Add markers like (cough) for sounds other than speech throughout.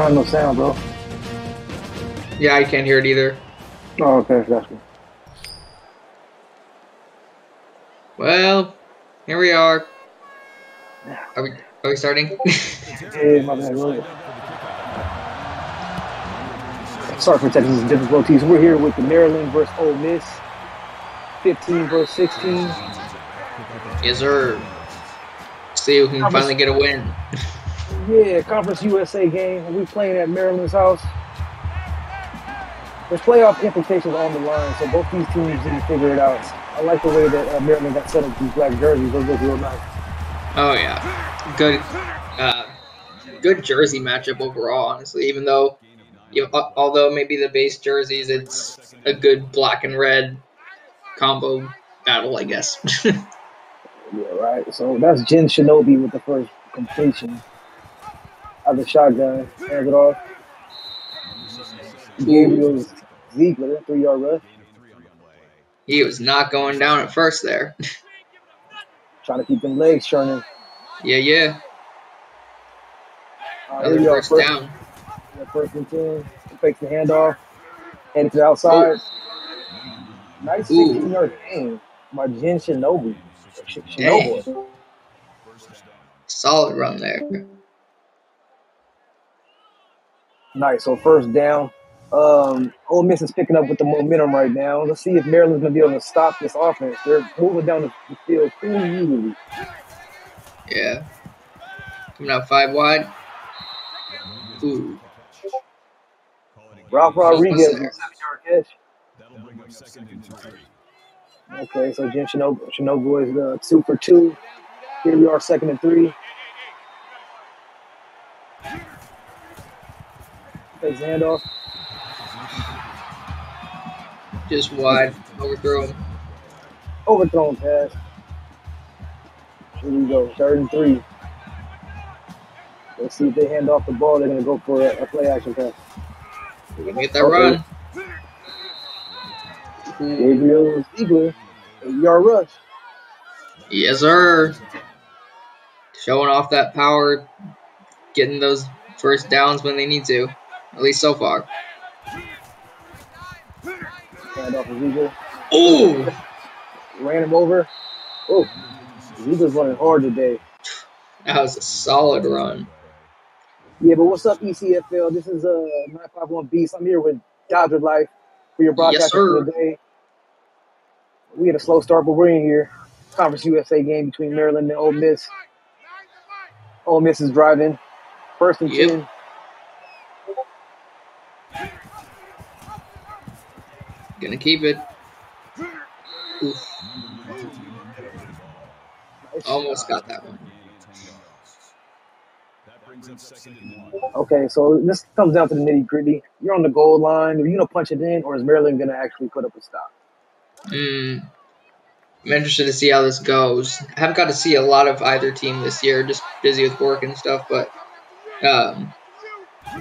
I don't have no sound, bro. Yeah, I can't hear it either. Oh, okay, that's good. Well, here we are. Are we are we starting? (laughs) Yeah, my bad. Ahead. Sorry for technical difficulties. We're here with the Maryland versus Ole Miss. 15 versus 16. yes, sir. See who can finally get a win. (laughs) Yeah, Conference USA game. We playing at Maryland's house. There's playoff implications on the line, so both these teams didn't figure it out. I like the way that uh, Maryland got set up these black jerseys. Those look real nice. Oh yeah, good, uh, good jersey matchup overall. Honestly, even though, you know, although maybe the base jerseys, it's a good black and red combo battle, I guess. (laughs) Yeah, right. So that's Jen Shinobi with the first completion of the shotgun. Hands it off. Gabriel Ziegler, three yard rush. he was not going down at first there. (laughs) Trying to keep them legs churning. yeah, yeah. Uh, Another we first down. First and 10. Fakes the handoff. Headed to the outside. Nice Ooh. 16 yard gain by Jen Shinobi. Shinobi. Solid run there. Nice. So first down. Um, Ole Miss is picking up with the momentum right now. Let's see if Maryland's gonna be able to stop this offense. They're moving down the field too easily. Yeah. Coming out five wide. Ooh. Ralph Rodriguez with seven yard catch. Okay, so Jim Shinobu, Shinobu is uh, two for two. Here we are, second and three. Takes handoff. Just wide. Overthrow him. Overthrown pass. Here we go, third and three. Let's see if they hand off the ball. They're gonna go for a, a play action pass. We're gonna get that run. Ooh. Gabriel Ziegler, eight yard rush. Yes, sir. Showing off that power, getting those first downs when they need to. At least so far. Hand off to Ooh! Ran him over. Oh, Ziegler's running hard today. That was a solid run. Yeah, but what's up, ECFL? This is uh 951 Beast. I'm here with Dodger Life for your broadcast Yes, sir. We had a slow start, but we're in here. Conference USA game between Maryland and Ole Miss. Ole Miss is driving. First and Yep. 10. Gonna keep it. Oof. Almost got that one. Okay, so this comes down to the nitty gritty. You're on the goal line. Are you to punch it in, or is Maryland going to actually put up a stop? Mm. I'm interested to see how this goes. I haven't got to see a lot of either team this year, just busy with work and stuff, but um,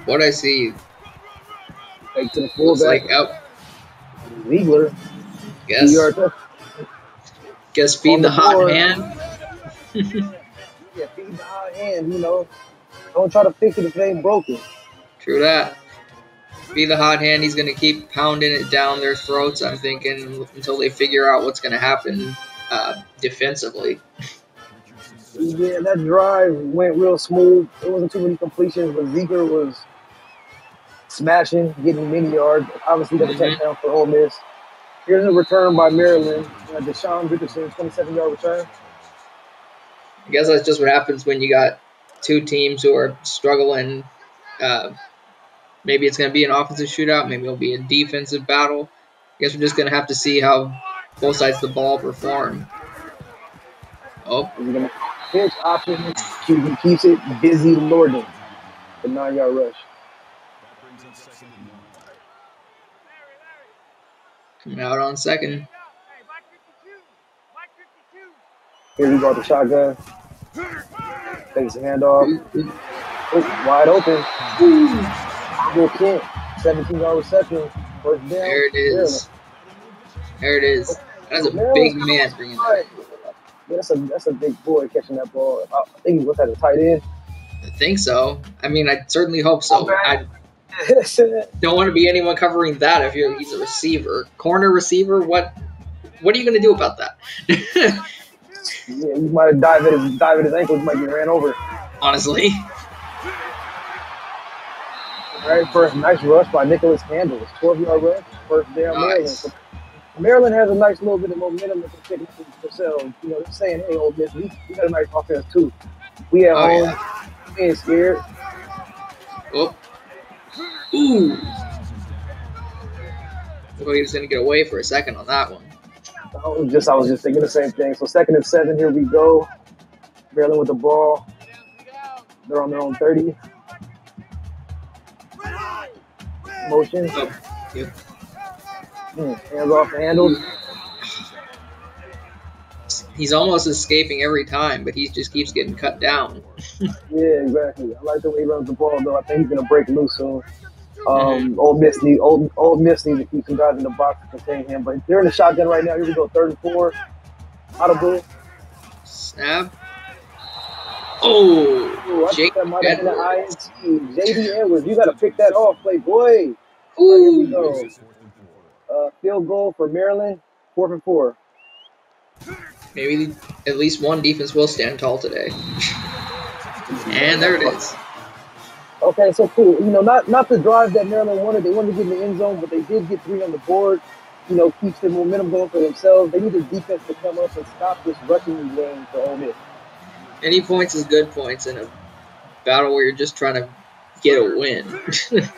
what I see Like to the fullback, like, oh, Ziegler. guess, guess feed the the hot board. hand. (laughs) Yeah, feed the hot hand, you know. Don't try to fix it if it ain't broken. True that. Be the hot hand. He's gonna keep pounding it down their throats. I'm thinking until they figure out what's gonna happen uh, defensively. Yeah, that drive went real smooth. It wasn't too many completions, but Ziegler was smashing, getting many yards. Obviously, got a Mhm. touchdown for Ole Miss. Here's a return by Maryland. Uh, Deshaun Richardson, 27 yard return. I guess that's just what happens when you got two teams who are struggling. Uh, maybe it's going to be an offensive shootout. Maybe it'll be a defensive battle. I guess we're just going to have to see how both sides of the ball perform. Oh, pitch option. QB keeps it. Busy Lorden, the nine yard rush. Coming out on second. Here we go, the shotgun. Takes the handoff. Ooh, ooh. Oh, wide open. Will Kent, 17 yard reception. First down. There it is. There it is. That's a big man bringing that. Yeah, that's a that's a big boy catching that ball. I think he was at a tight end. I think so. I mean, I certainly hope so. Okay. I (laughs) don't want to be anyone covering that if you're he's a receiver, corner receiver. What what are you going to do about that? yeah, you might have dived at his dived at his ankles, might get ran over. Honestly, All right, first nice rush by Nicholas Campbell. 12 yard rush, first down Maryland. Nice. So Maryland has a nice little bit of momentum that they're taking themselves. You know, they're saying, hey, old Miss, we, we got a nice offense too. We at Oh, home, yeah. we ain't scared. oh, ooh. Well, he was going to get away for a second on that one. I was just I was just thinking the same thing. So second and seven, here we go. Maryland with the ball. They're on their own 30. Motion. Oh, yep. Hmm, hands off the handles. He's almost escaping every time, but he just keeps getting cut down. (laughs) Yeah, exactly. I like the way he runs the ball, though. I think he's gonna break loose soon. Um, Old Miss need Old, Old Miss needs to keep some guys in the box to contain him. But they're in the shotgun right now. Here we go, third and four. Audible. Snap. Oh, Ooh, I Jake think that might have been an Edwards. INT. JD Edwards, you got to pick that off, playboy. Here we Ooh. go. Uh, field goal for Maryland, fourth and four. Maybe at least one defense will stand tall today. And there it is. Okay, so cool. You know, not not the drive that Maryland wanted. They wanted to get in the end zone, but they did get three on the board. You know, keeps their momentum going for themselves. They need the defense to come up and stop this rushing game for Ole Miss. Any points is good points in a battle where you're just trying to get a win. (laughs)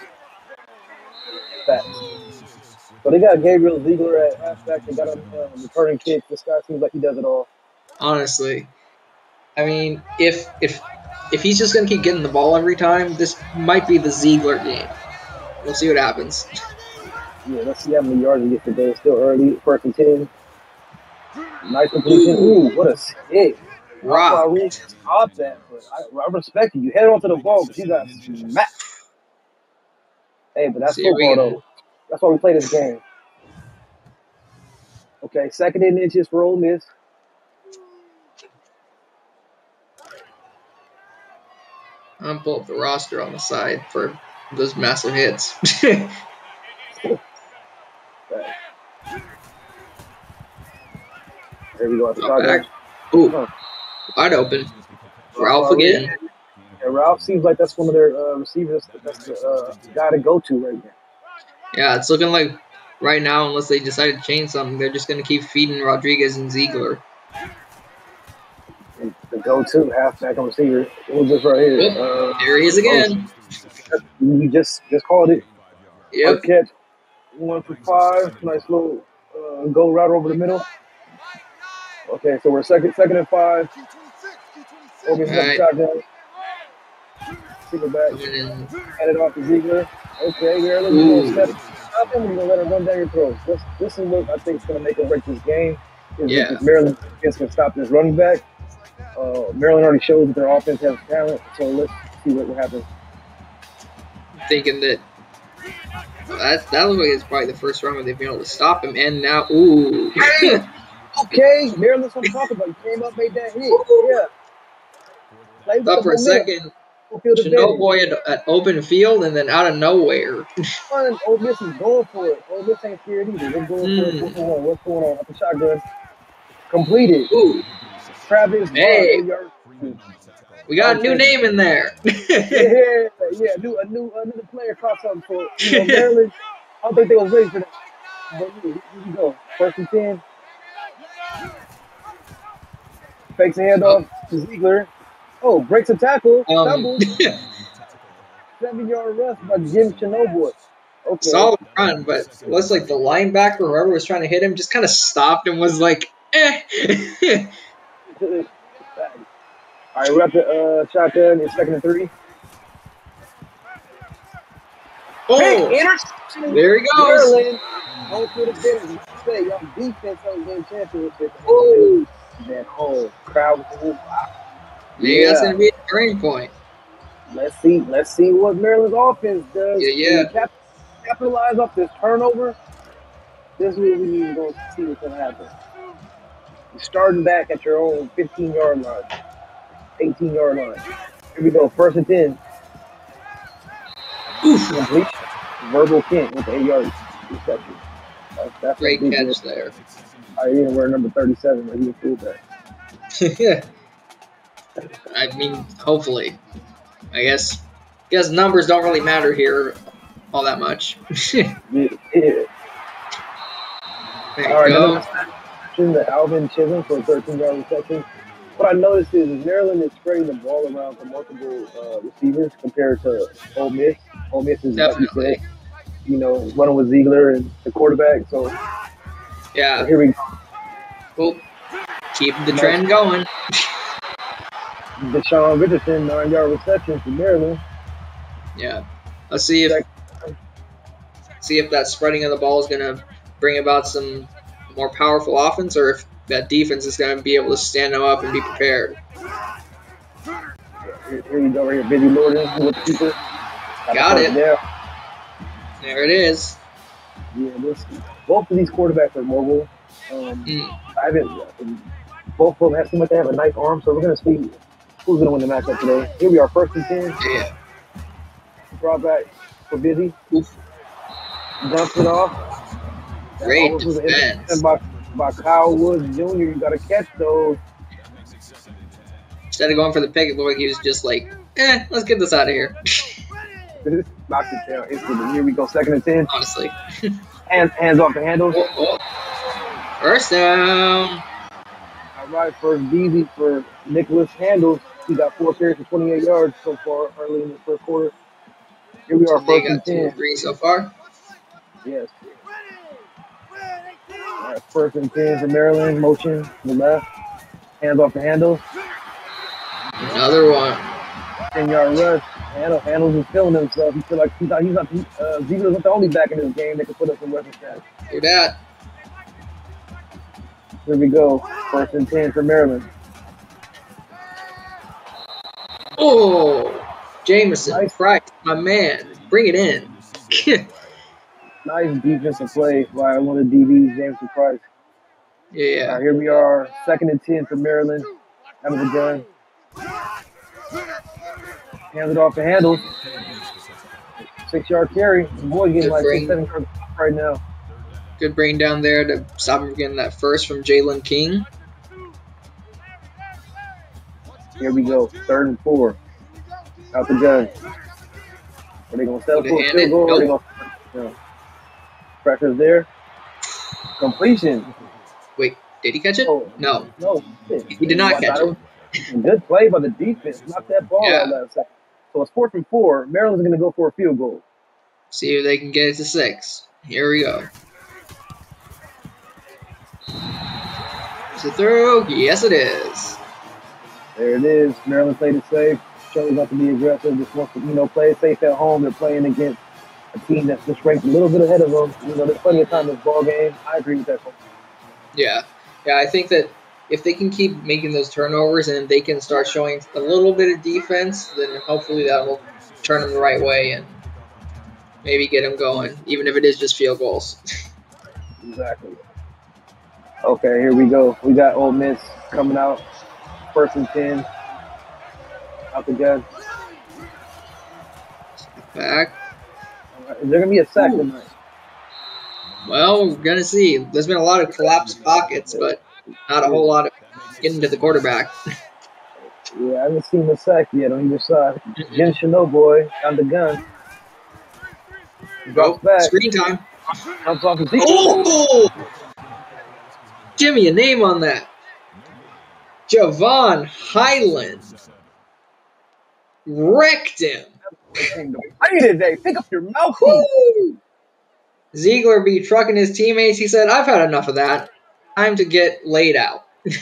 Facts. So they got Gabriel Ziegler at halfback. They got a uh, returning kick. This guy seems like he does it all. Honestly, I mean, if if if he's just gonna keep getting the ball every time, this might be the Ziegler game. We'll see what happens. Yeah, let's see how many yards he gets today. Still early, first and ten. Nice completion. Ooh, what a hit. Rob, I really stopped that, but I, I respect you. You head on to the ball, but you got smacked. Hey, but that's football, though. That's why we play this game. Okay, second and inches for Ole Miss. I'm pull up the roster on the side for those massive hits. (laughs) There we go. At the Not shotgun. back. Ooh, wide open. Ralph again. Yeah, Ralph seems like that's one of their uh, receivers. That's the uh, guy to go to right now. Yeah, it's looking like right now, unless they decide to change something, they're just gonna keep feeding Rodriguez and Ziegler. Go-to halfback on receiver. Who's this right here? Oh, Uh, there he is again. you just just called it. Yep. Good catch. One for five. Nice little uh, go route over the middle. Okay, so we're second, second and five. Obi got the Alright. shotgun. It back. Hand it off to Ziegler. Okay, here, let's go. Step. Stop him. You're gonna let him run down your throat. This, this is what I think is gonna make or break this game. Is Yeah. Maryland defense can stop this running back. Uh, Maryland already showed that their offense has talent, so let's see what will happen. thinking that that that looks like it's probably the first round where they've been able to stop him, and now ooh, (laughs) Okay, Maryland's what I'm talking about. You came up, made that hit. Yeah. With thought for a second advantage. Shinoboy at, at open field, and then out of nowhere. (laughs) Ole Miss is going for it. Ole Miss ain't scared either. They're going for it. Mm. What's going on? What's going on? At the shotgun. Completed. ooh, Travis Hey. We got a new name in there. (laughs) Yeah, yeah, new, a new, a new player caught something for you know, (laughs) Maryland. I don't think they was ready for that. But yeah, here we go. First and ten. Fakes a handoff to Ziegler. Oh, breaks a tackle. um, (laughs) Seven yard rush by Jim Chernobyl. Okay. solid run, but it was like the linebacker, whoever was trying to hit him, just kind of stopped and was like, eh. All right, we're at the uh, shotgun. It's second and three. oh, interception. there he goes. Maryland. Home field advantage. Say, y'all defense on the championship. Ooh. That whole crowd. Ooh, Maybe that's Yeah. gonna be a turning point. Let's see. Let's see what Maryland's offense does. Yeah, yeah. Can Cap- capitalize off this turnover. This is what we need to go see what's gonna happen. Starting back at your own 15 yard line, 18 yard line. Here we go. First and ten. Oof. Complete. Verbal Kent with the eight yards reception. That's, that's Great catch there. I didn't wear number 37, but he was cool that. (laughs) I mean, hopefully. I guess guess numbers don't really matter here all that much. (laughs) Yeah, yeah. you All right, go. Reception to Alvin Chisholm for a 13 yard reception. What I noticed is, Maryland is spreading the ball around to multiple uh, receivers compared to Ole Miss. Ole Miss is, like you Definitely. said, you know, running with Ziegler and the quarterback. So Yeah. here we go. Well, keep the trend going. Deshaun Richardson, nine yard reception for Maryland. Yeah. Let's see if see if that spreading of the ball is gonna bring about some more powerful offense, or if that defense is gonna be able to stand them up and be prepared. Here, go, right here. Busy Norton with the keeper. Got it. Yeah. There it is. Yeah, this, both of these quarterbacks are mobile. Um, Mm. I haven't. Both of them have seem like they have a nice arm, so we're gonna see who's gonna win the matchup today. Here we are, first and ten. Yeah. Brought back for Busy. Oof. Dumps it off. Great almost was an defense. By, by Kyle Woods Jr. You gotta catch those. Instead of going for the pick, it looked like he was just like, eh, let's get this out of here. (laughs) Knocked it down instantly. Here we go, second and ten. Honestly. (laughs) Hands, hands off the handles. Oh, oh. First down. All right, first DZ for Nicholas Handles. He got four carries for 28 yards so far early in the first quarter. Here we are, They first and got 10. three so far. Yes. Right, first and 10 for Maryland. Motion to the left. Hands off the handle. Another one. 10 yard rush. Handle, handles is feeling himself. He feel like he's not, he's not, uh, not the only back in this game that can put up some rushing stats. Do that. Here we go. First and 10 for Maryland. Oh, Jameson, Nice. My man, bring it in. (laughs) Nice defensive play by one of the DBs, Jameson Price. Yeah, right, here we are, second and 10 for Maryland. Out of the gun. Hands it off the handles. Six yard carry. The boy getting Good like six, seven yards right now. good bring down there to stop him from getting that first from Jalen King. Here we go. Third and four. Out the gun. Are they going to settle for a field goal? Or are they gonna, no. Pressure's there. Completion. Wait, did he catch it? Oh, No. No. He did not catch it. Good play by the defense. Knocked that ball Yeah. out last second. So it's fourth and four. Maryland's going to go for a field goal. See if they can get it to six. Here we go. Is it through? Yes, it is. There it is. Maryland played it safe. Chose not to be aggressive. Just wants to, you know, play it safe at home. They're playing against a team that's just ranked a little bit ahead of them. You know, there's plenty of time in this ball game. I agree with that. Yeah, yeah. I think that if they can keep making those turnovers and they can start showing a little bit of defense, then hopefully that will turn them the right way and maybe get them going, even if it is just field goals. (laughs) Exactly. Okay, here we go. We got Ole Miss coming out. First and 10. Out the gun. Back. Is there going to be a sack tonight? Well, we're gonna see. There's been a lot of collapsed pockets, but not a whole lot of getting to the quarterback. Yeah, I haven't seen the sack yet on either side. Jim Chanel boy on the gun. Go back. screen time. Comes off his feet. Oh! Give me a name on that. Javon Highland wrecked him. Play today. Pick up your mouthpiece. Woo! Ziegler be trucking his teammates. He said, I've had enough of that. Time to get laid out. They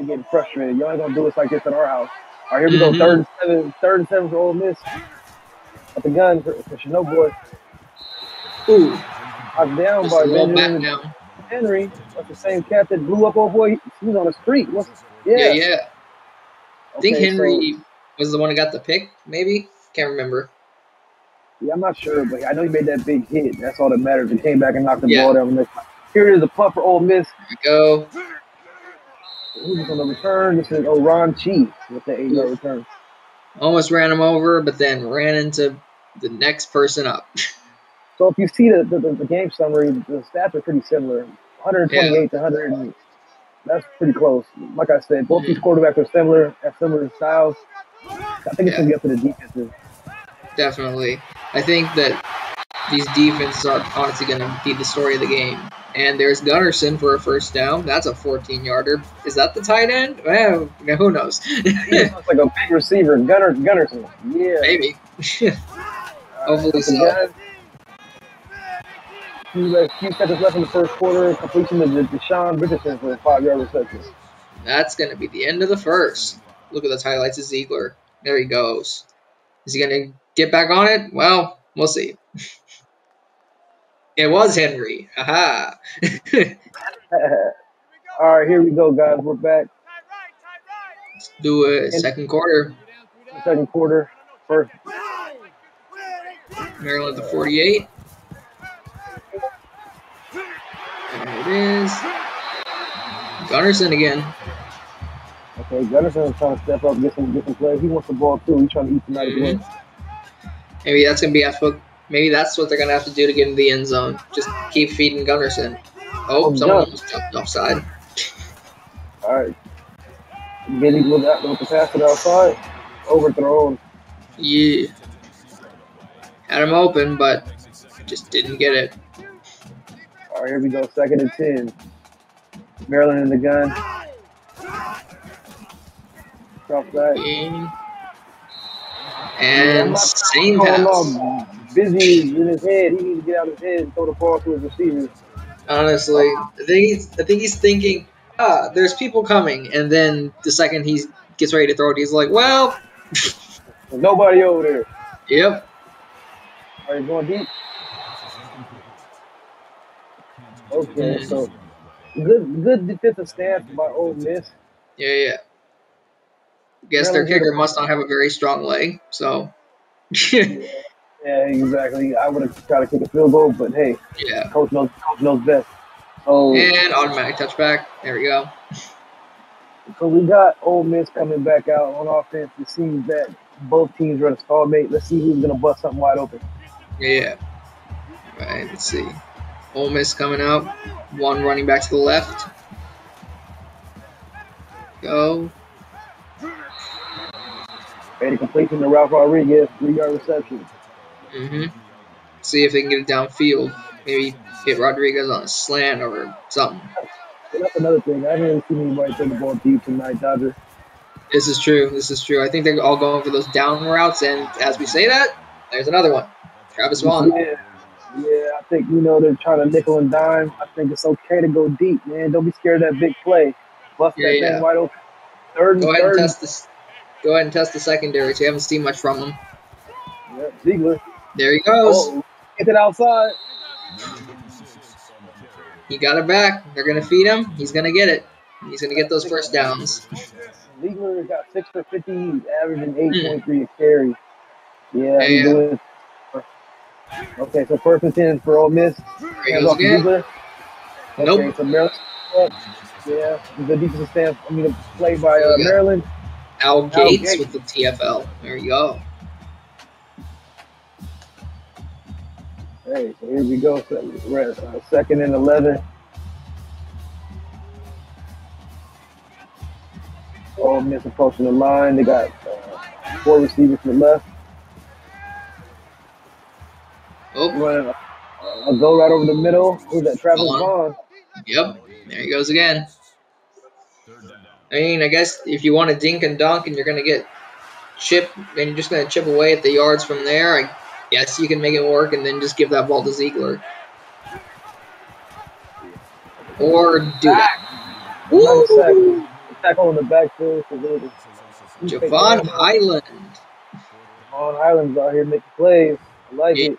getting frustrated. Y'all ain't gonna do us like this in our house. All right, here we Mhm. go. Third and seven. Third and seven for Ole Miss. At the gun for, for Chanel boy. Ooh, Knocked down just by Benjamin. Henry. That's the same cat that blew up old boy. He was on the street. What's, yeah. Yeah, yeah. I think Okay, Henry was the one who got the pick, maybe? Can't remember. Yeah, I'm not sure, but I know he made that big hit. That's all that matters. He came back and knocked the Yeah. ball down. Here is it is, a punt for Ole Miss. Go. Who's on the return? This is Oron Chief with the eight-yard return. Almost ran him over, but then ran into the next person up. (laughs) So if you see the, the, the game summary, the stats are pretty similar. 128 to 100. That's pretty close. Like I said, both these quarterbacks are similar, have similar styles. I think it's Yeah. gonna be up to the defenses. Definitely. I think that these defenses are honestly going to be the story of the game. And there's Gunnarsson for a first down. That's a 14 yarder. Is that the tight end? Well, who knows? He looks like a big receiver, Gunner Gunnerson. Yeah. Maybe. (laughs) Hopefully That's a so. Few, few seconds left in the first quarter. Completion of the Deshaun Richardson for a five-yard reception. That's going to be the end of the first. Look at those highlights of Ziegler. There he goes. Is he going to get back on it? Well, we'll see. it was Henry. Aha. (laughs) All right, here we go, guys. We're back. Let's do a second quarter. Second quarter. First. Maryland the 48. There it is. Gunnarsson again. Okay, Gunnerson's trying to step up, get some, get some plays. He wants the ball too. He's trying to eat tonight as well. Mm-hmm. Maybe that's gonna be what maybe that's what they're gonna have to do to get in the end zone. Just keep feeding Gunnarsson. Oh, Oh, someone almost jumped offside. All right. Getting with that with the pass it outside. Overthrown. Yeah. Had him open, but just didn't get it. All right, here we go. Second and ten. Maryland in the gun. Drop back. And, I'm and same pass. all busy in his head. He needs to get out of his head and throw the ball to his receivers. Honestly, I think he's, I think he's thinking, ah, there's people coming, and then the second he gets ready to throw it, he's like, well, nobody over there. yep, Are you going deep? Okay, so good good defensive stance by Ole Miss. yeah, yeah. Guess their kicker must not have a very strong leg, so (laughs) yeah, exactly. I would have tried to kick a field goal, but hey, yeah, coach knows coach knows best. Oh, and automatic touchback. There we go. so we got Ole Miss coming back out on offense. It seems that both teams are at a stalemate. Let's see who's gonna bust something wide open. Yeah. Right, let's see. Ole Miss coming out. One running back to the left. Go. Ready completion to Ralph Rodriguez, three yard reception. hmm See if they can get it downfield. Maybe hit Rodriguez on a slant or something. That's another thing. I haven't really seen anybody throw the ball deep tonight, Dodger. This is true. This is true. I think they're all going for those down routes, and as we say that, there's another one. Travis Vaughn. Yeah, yeah. I think you know they're trying to nickel and dime. I think it's okay to go deep, man. Don't be scared of that big play. Bust Yeah, that yeah. thing wide open. Third and Go ahead third. and test this. Go ahead and test the secondary. So you haven't seen much from them. Yeah, Ziegler. There he goes. Oh, get it outside. He got it back. They're gonna feed him. He's gonna get it. He's gonna get those first downs. Ziegler got six for fifty, he's averaging eight point three a carry. Yeah, Yeah, doing. Okay, so first and ten for Ole Miss. There goes to again. Ziegler. Okay, Nope. so Maryland. Yeah, the defensive stance. I mean, a play by uh. Maryland. Al Gates Gates. with the TFL. There you go. Hey, so here we go. So we're at uh, second and 11. Ole Miss approaching the line. They got uh, four receivers to the left. Oh, Running a, a go right over the middle. Who's that? Travis Vaughn. Vaughn. yep. There he goes again. I mean, I guess if you want to dink and dunk and you're gonna get chip and you're just gonna chip away at the yards from there, I guess you can make it work and then just give that ball to Ziegler. Or do that. Woo! Tackle in the backfield. So they're- he's taking Javon. Highland. Javon Highland's out here making plays. I like Yeah. it.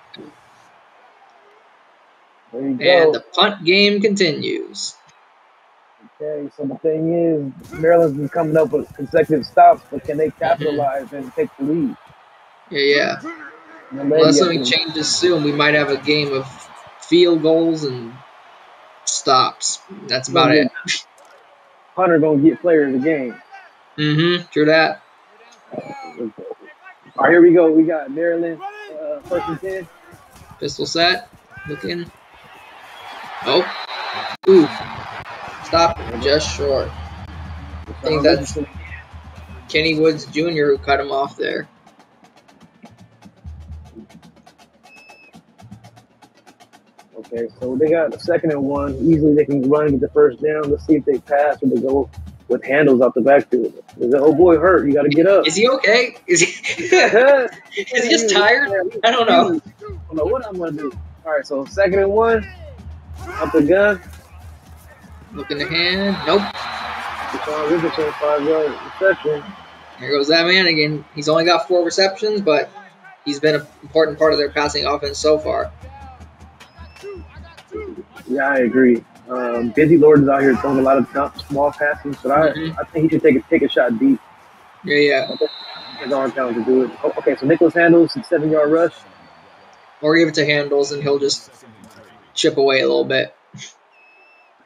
And go. the punt game continues. Okay, so the thing is, Maryland's been coming up with consecutive stops, but can they capitalize and take the lead? Yeah, yeah. Unless something changes soon, we might have a game of field goals and stops. That's about it. Hunter gonna get player of the game. Mm-hmm. True that. All right, here we go. We got Maryland uh, first and ten. Pistol set. Looking. Oh. Ooh. Stop. him Just short. I think that's Kenny Woods Jr. who cut him off there. Okay, so they got a second and one. Easily they can run and get the first down. Let's see if they pass or they go with handles out the backfield. Is that oh boy hurt? You got to get up. Is he okay? Is he? (laughs) (laughs) is he just tired? I don't know. I don't know what I'm gonna do. All right, so second and one. Up the gun. Looking to hand. Nope. Deshaun Richardson, five yard reception. There goes that man again. He's only got four receptions, but he's been an important part of their passing offense so far. Yeah, I agree. Um, Busy Lord is out here throwing a lot of dump, small passes, but I, Mhm. I think he should take a take a shot deep. Yeah, yeah. His arm talent to do it. Oh, okay, so Nicholas handles seven yard rush. Or give it to Handles and he'll just chip away a little bit.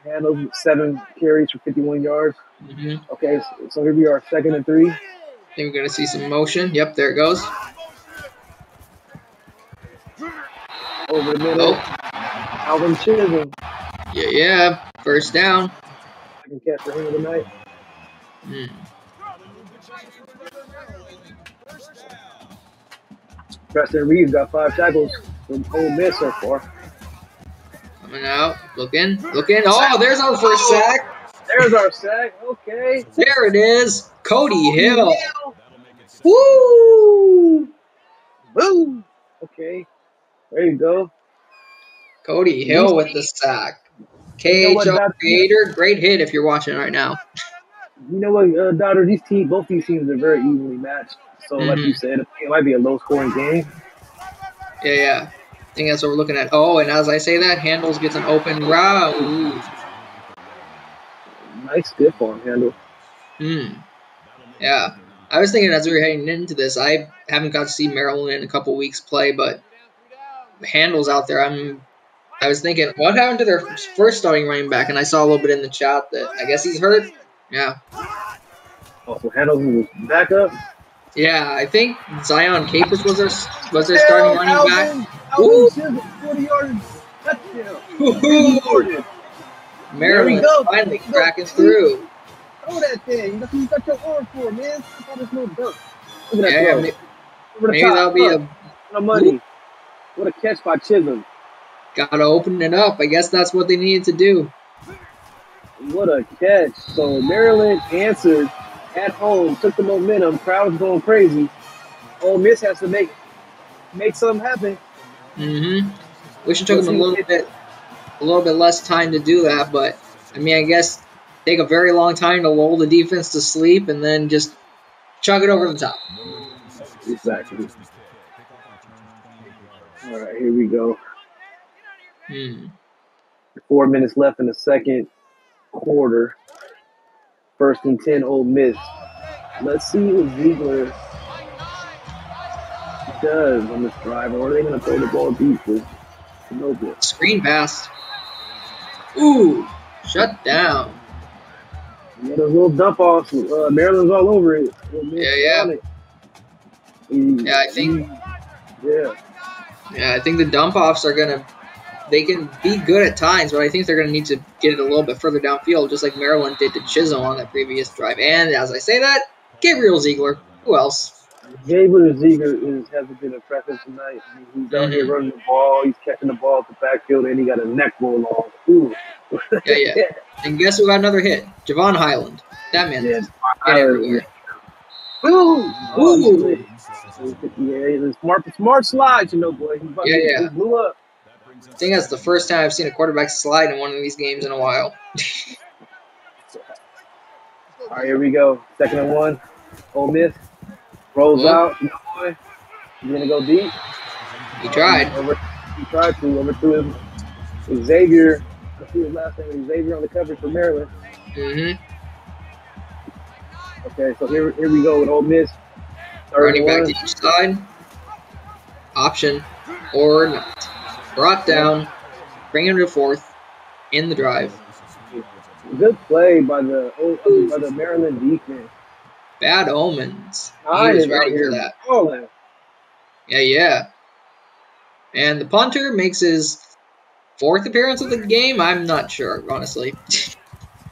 Handles seven carries for 51 yards. hmm Okay, so, so here we are, second and three. I think we're gonna see some motion. Yep, there it goes. Over the middle. Oh, Alvin Chisholm. yeah, yeah. First down. I can catch the him of the night. Hmm. Preston Reeves got five tackles from Ole Miss so far. Coming out, looking, looking. Oh, there's our first sack. There's our sack. Okay. There it is. Cody Hill. Woo! Boom. Okay. There you go. Cody Hill with the sack. You know KHL creator, great hit if you're watching right now. You know what, uh, Dodger? These teams, both these teams are very evenly matched. So, like Mhm. you said, it might be a low-scoring game. Yeah, yeah. Think that's what we're looking at. Oh, and as I say that, Handles gets an open route. Ooh. Nice stiff on handle. Hmm. Yeah. I was thinking as we were heading into this, I haven't got to see Maryland in a couple weeks play, but Handles out there, I'm. I was thinking, what happened to their first starting running back? And I saw a little bit in the chat that I guess he's hurt. Yeah. Also, handles was backup. Yeah, I think Zion Capers was their was their starting running back. Alvin, Chisholm, 40 yards touchdown. Woohoo! Jordan, Maryland go. finally There we go. cracking through. Throw that thing. That's what you got your arm for, man. I thought it was no dirt. Look at that Yeah, throw. may- Over the maybe that'll be a no money. What a catch by Chisholm. gotta open it up. I guess that's what they needed to do. What a catch. So Maryland answered at home, took the momentum. Crowd's going crazy. Ole Miss has to make make something happen. Mm-hmm. Wish it took them a little bit, a little bit less time to do that. But I mean, I guess take a very long time to lull the defense to sleep and then just chuck it over the top. Exactly. All right, here we go. Hmm. Four minutes left in the second quarter. First and ten, Ole Miss. Let's see what Ziegler does on this drive, or are they going to throw the ball deep with no good? Screen pass. Ooh, shut down. Yeah, those little dump offs. Uh, Maryland's all over it. Yeah, yeah. it. Yeah, I think- yeah, Yeah, I think the dump offs are gonna. They can be good at times, but I think they're gonna need to get it a little bit further downfield, just like Maryland did to Chisholm on that previous drive. And as I say that, Gabriel Ziegler. Who else? Gabriel Ziegler is hasn't been impressive tonight. I mean, he's out here mm-hmm. running the ball. He's catching the ball at the backfield, and he got a neck roll on. Ooh. Yeah, yeah. (laughs) And guess who got another hit? Javon Highland. That man Yeah. is hit everywhere. Ooh. Ooh. Oh, yeah, it's smart, smart slide, you know, boy. He Yeah, to- yeah. He blew up. I think that's the first time I've seen a quarterback slide in one of these games in a while. All right, here we go. Second and one. Ole Miss rolls Ooh. out. No boy. He's gonna go deep. He tried. Over, he tried to overthrew him. Xavier. I see his last name. Xavier on the coverage for Maryland. hmm Okay, so here, here we go with Ole Miss. Third Running and back to each side. Option or not. Brought down. Bring him to fourth. In the drive. Good play by the by the Maryland defense. Bad omens. He Nine was ready for that. Oh, balling. Yeah, yeah. And the punter makes his fourth appearance of the game. I'm not sure, honestly. (laughs)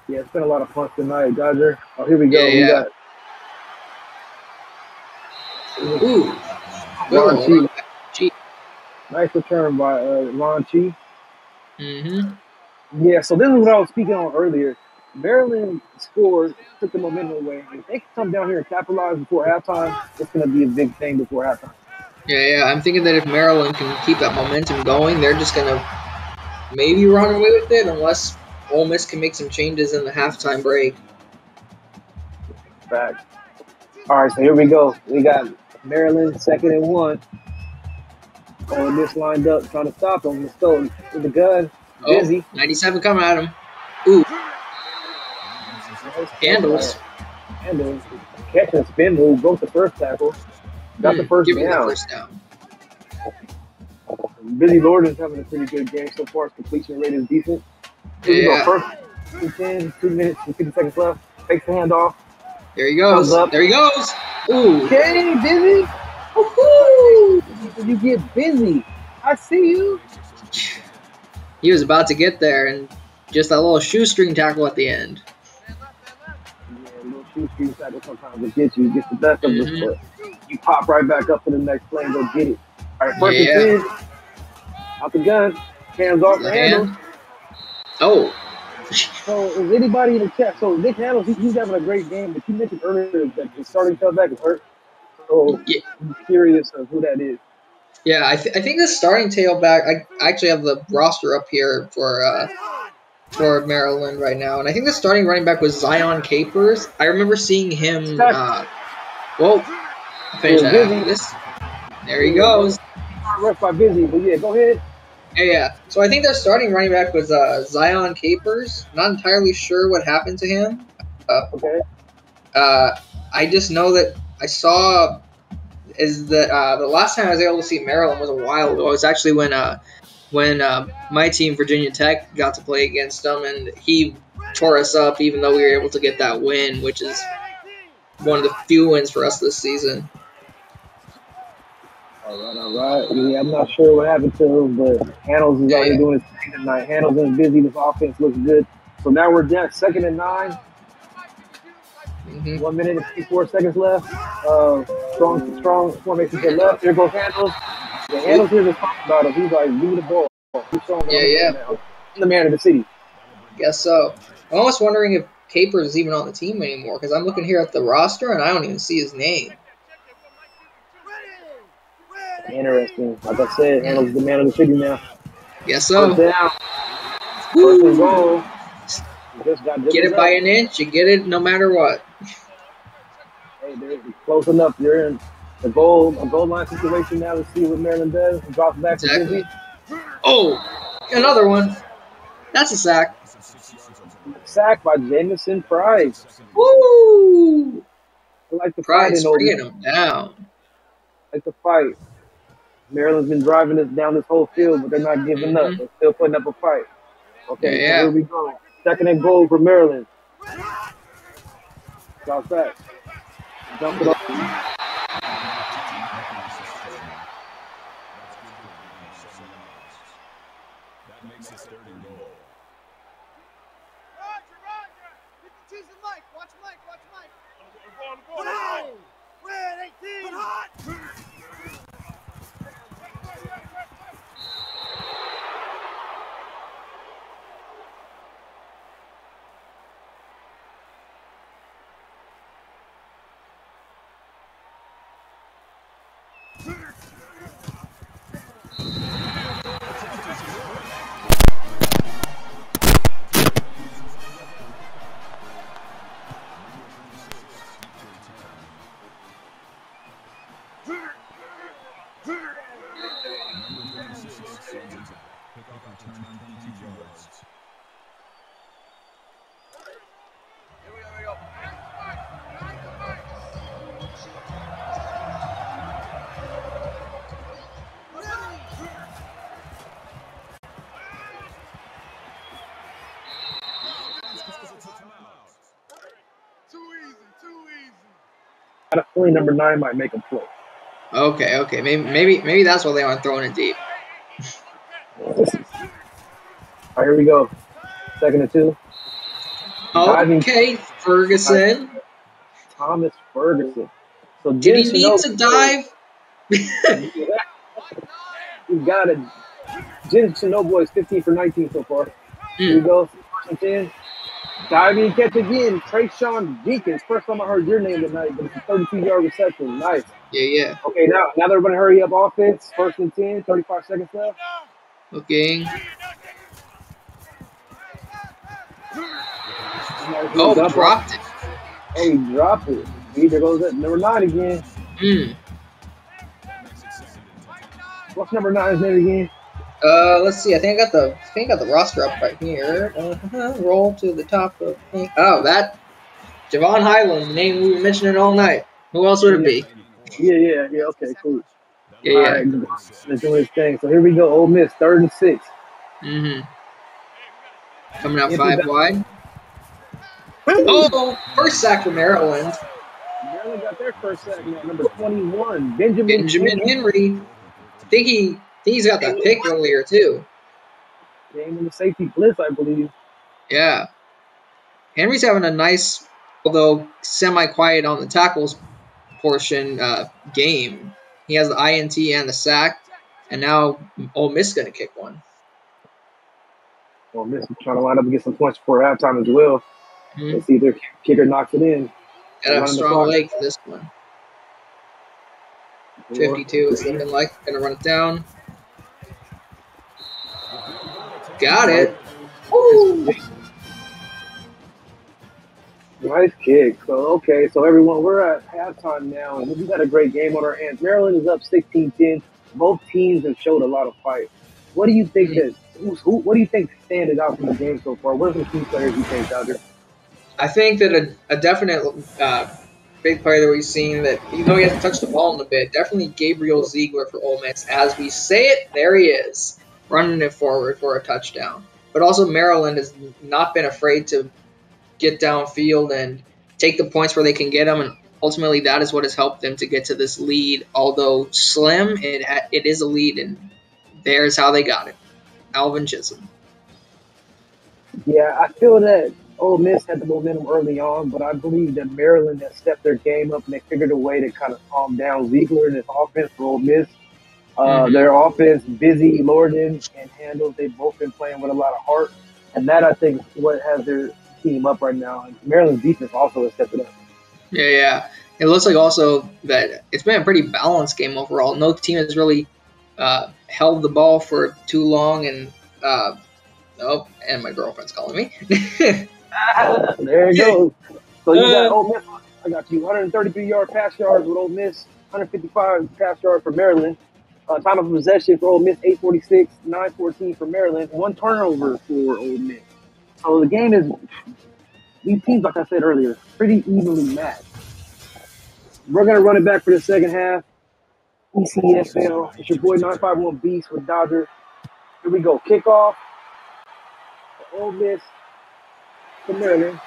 yeah, it's been a lot of punts tonight, Dodger. Oh, here we go. Yeah, yeah. We got Ooh. Good. Nice return by uh, Ron Chi. Mm-hmm. Yeah, so this is what I was speaking on earlier. Maryland scored, took the momentum away. If they can come down here and capitalize before halftime, it's going to be a big thing before halftime. Yeah, yeah. I'm thinking that if Maryland can keep that momentum going, they're just gonna maybe run away with it, unless Ole Miss can make some changes in the halftime break. Fact. All right, so here we go. We got Maryland second and one. Ole this lined up trying to stop him. Let's go with the gun. Oh, Busy. 97 coming at him. Ooh, handles. Handles. Catch and spin move. Broke the first tackle. Got the Hmm, first give me the down. first down. Billy Lorden's having a pretty good game so far. His completion rate is decent. Here Yeah. go. First and 10, two minutes and 50 seconds left. Takes the handoff. There he goes. There he goes. Ooh. Okay, busy. Woohoo! You get busy. I see you. He was about to get there, and just that little shoestring tackle at the end. Yeah, little shoestring tackle sometimes will get you. Get the best of Mhm. us, but you pop right back up to the next play and go get it. All right, first Yeah. and 10. Out the gun. Hands off the The handle. hand. Oh. So is anybody in the chat? So Nick Handles, he, he's having a great game, but you mentioned earlier that the starting tailback is hurt. So Yeah. I'm curious of who that is. Yeah, I, th- I think the starting tailback. I actually have the roster up here for uh, for Maryland right now, and I think the starting running back was Zion Capers. I remember seeing him. (laughs) Uh, whoa, finish that this. There he goes. Rushed by busy, but yeah, go ahead. Yeah, yeah. So I think their starting running back was uh, Zion Capers. Not entirely sure what happened to him. Okay. Uh, I just know that I saw is that uh, the last time I was able to see Maryland was a while ago. It was actually when uh, when uh, my team Virginia Tech got to play against them, and he tore us up. Even though we were able to get that win, which is one of the few wins for us this season. All right, all right. Yeah, I'm not sure what happened to him, but Handles is out Yeah, here yeah. doing his thing tonight. Handles is busy. This offense looks good. So now we're down second and nine. Hmm One minute and 54 seconds left. Uh, strong, strong formation to left. Here goes Handles. The Handles here just talking about him. He's like, me the ball. He's showing Yeah, yeah. the man. I'm the man of the city. Guess so. I'm almost wondering if Capers is even on the team anymore because I'm looking here at the roster and I don't even see his name. Interesting. Like I said, Handles the man of the city now. Guess First so. down. First and goal. Just got Get it by an inch, you get it no matter what. Hey, they're close enough. You're in the goal, a goal line situation now. Let's see what Maryland does. Drops back to Exactly. Oh, another one. That's a sack. Sack by Jamison Price. Woo! I like the Price bringing him down. I like the fight. Maryland's been driving us down this whole field, but they're not giving up. Mhm. They're still putting up a fight. Okay, Yeah. so here we go. Second and goal for Maryland. Drop back. Jump it up. That makes it third and goal. Roger, Roger. Get the cheese and Mike. Watch Mike. Watch Mike. Red 18. hot. Too easy. Too easy. I got a feeling number nine might make a play. Okay, okay. Maybe maybe maybe that's why they aren't throwing it deep. All right, here we go. Second and two. Diving. Okay, Ferguson. Thomas Ferguson. So Did he need to dive? You got it. Jen Shinobu is 15 for 19 so far. Here we Hmm. go. First and 10. Diving catch again. Trayshawn Jenkins. First time I heard your name tonight, but it's a 32 yard reception. Nice. Yeah, yeah. Okay, now now they're going to hurry up offense. First and 10, 35 seconds left. Okay. Oh, dump dropped it. Oh, he dropped it. Either goes at number nine again. Hmm. What's number nine's name again? Uh, let's see. I think I got the I think I got the roster up right here. Uh, roll to the top of. Oh, that Javon Highland, the name we were mentioning all night. Who else would it be? Yeah, yeah, yeah. Okay, cool. Yeah, All yeah. right, let's do his thing. So here we go. Ole Miss, third and six. Mm-hmm. Coming out five we- wide. Oh, first sack for Maryland. Maryland got their first sack now, number 21, Benjamin. Benjamin Henry. Henry. I think he I think he's got that pick earlier too. Came in the safety blitz, I believe. Yeah. Henry's having a nice, although semi-quiet on the tackles portion uh, game. He has the INT and the sack, and now Ole Miss is going to kick one. Well, Miss is trying to line up and get some points before halftime as well. Mhm. Let's see if their kicker knocks it in. Got a strong leg for this one. 52 is looking like going to run it down. Got it. Woo! Nice kick. So, okay, so everyone, we're at halftime now, and we've got a great game on our hands. Maryland is up 16 10. Both teams have showed a lot of fight. What do you think that, who's, who, what do you think standing out from the game so far? What are some key players you think out there? I think that a, a definite uh, big player that we've seen that even though he hasn't touched the ball in a bit, definitely Gabriel Ziegler for Ole Miss. As we say it, there he is, running it forward for a touchdown. But also Maryland has not been afraid to get downfield and take the points where they can get them, and ultimately that is what has helped them to get to this lead. Although slim, it it is a lead, and there's how they got it. Alvin Chisholm. Yeah, I feel that Ole Miss had the momentum early on, but I believe that Maryland has stepped their game up and they figured a way to kind of calm down Ziegler and his offense for Ole Miss. Uh, Mhm. Their offense, Busy, Lorden, and Handles, they've both been playing with a lot of heart. And that, I think, is what has their team up right now. And Maryland's defense also has stepped it up. Yeah, yeah. It looks like also that it's been a pretty balanced game overall. No team has really uh, held the ball for too long, and uh, oh, and my girlfriend's calling me. (laughs) there you go. (laughs) So you got Uh, Ole Miss. I got you 133 yard pass yards with Ole Miss, 155 pass yards for Maryland. Uh, time of possession for Ole Miss 846, 914 for Maryland. One turnover for Ole Miss. So the game is these teams, like I said earlier, pretty evenly matched. We're gonna run it back for the second half. ECFL. It's your boy 951 Beast with Dodger. Here we go. Kickoff. Ole Miss Maryland.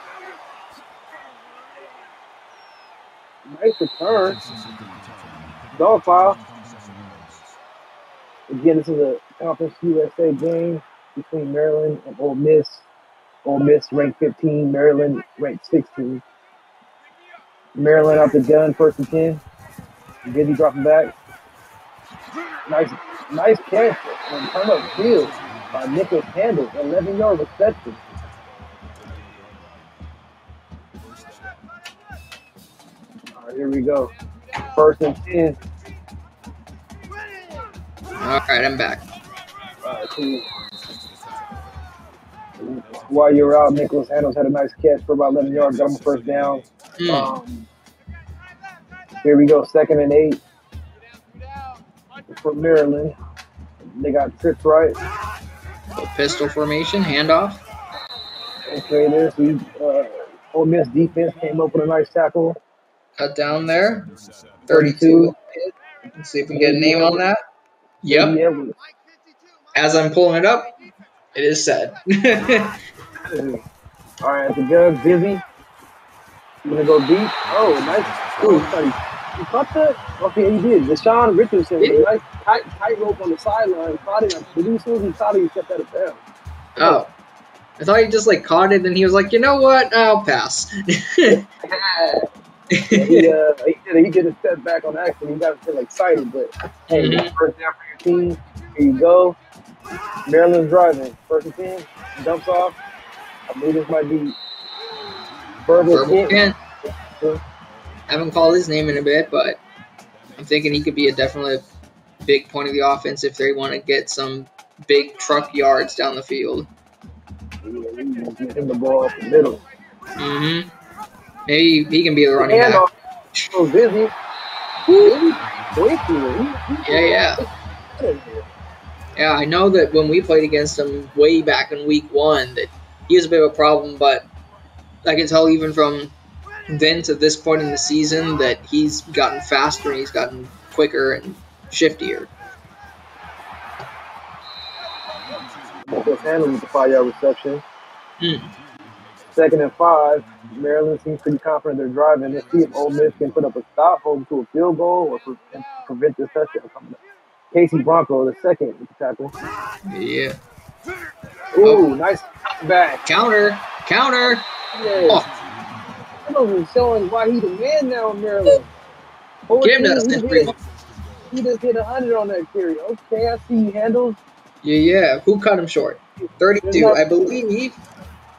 Nice return. Dog foul. Again, this is a Conference USA game between Maryland and Ole Miss. Ole Miss ranked 15, Maryland ranked 16. Maryland out the gun, first and 10. Giddy dropping back. Nice, nice catch and turn field by Nicholas Handle, 11 yard reception. All right, here we go. First and 10. All right, I'm back. Cool. While you were out, Nicholas Handles had a nice catch for about 11 yards, got him a first down. Hmm. Um, here we go, second and eight for Maryland. They got trips right. Pistol formation, handoff. Okay. So you, uh, Ole Miss defense came up with a nice tackle. Cut down there. 32. 32. Let's see if we can get a name on that. Yep. Yeah, As I'm pulling it up, it is said. (laughs) All right, the gun, busy. I'm gonna go deep. Oh, nice. Ooh, he caught the. Okay, he did. Deshaun Richardson with nice tight, tight rope on the sideline. Caught it. But as soon as he caught it, he stepped out of bounds. Oh. I thought he just like caught it and he was like, you know what? I'll pass. (laughs) (laughs) Yeah, he, uh, he, did, he did a step back on accident. He got a little excited, but hey, Mhm. first down for your team. Here you go. Maryland's driving. First and 10. Dumps off. I believe this might be Verbal Kent. Haven't called his name in a bit, but I'm thinking he could be a definitely big point of the offense if they want to get some big truck yards down the field. Him the ball up the middle. hmm Maybe he can be the running And back. So busy. Busy. Quick here. He- he- Yeah, yeah. Yeah, I know that when we played against him way back in week one, that he was a bit of a problem, but I can tell even from then to this point in the season that he's gotten faster and he's gotten quicker and shiftier. With the five yard reception. Hmm. Second and five. Maryland seems pretty confident they're driving. Let's see if Ole Miss can put up a stop, hold them to a field goal, or pre- prevent this touchdown coming up. Casey Bronco, the second tackle. Yeah. Ooh, nice back. Counter, counter. Yeah. Oh, showing why he the man now in Maryland. Whole give him he hit- He just hit 100 on that carry. Okay, I see you handles. Yeah, yeah. Who cut him short? 32, I believe.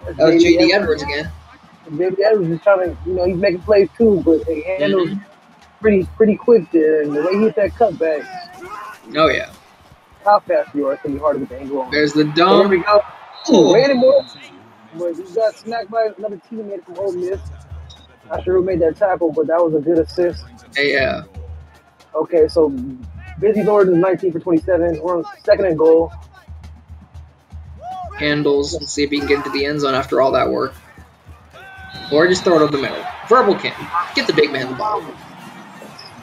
That was J.D. JD Edwards again. J.D. Edwards is trying to, you know, he's making plays too, but he handles Mhm. pretty pretty quick there. And the way he hit that cutback, Oh, yeah. how fast you are, it's gonna be hard to get angle on. There's the So here we go. Oh. Ran him but he got smacked by another teammate from Ole Miss. Not sure who made that tackle, but that was a good assist. Yeah. Okay, so Busy Lord is 19 for 27. We're on second and goal. Handles and see if he can get into the end zone after all that work. Or just throw it over the middle. Verbal can. Get the big man the ball.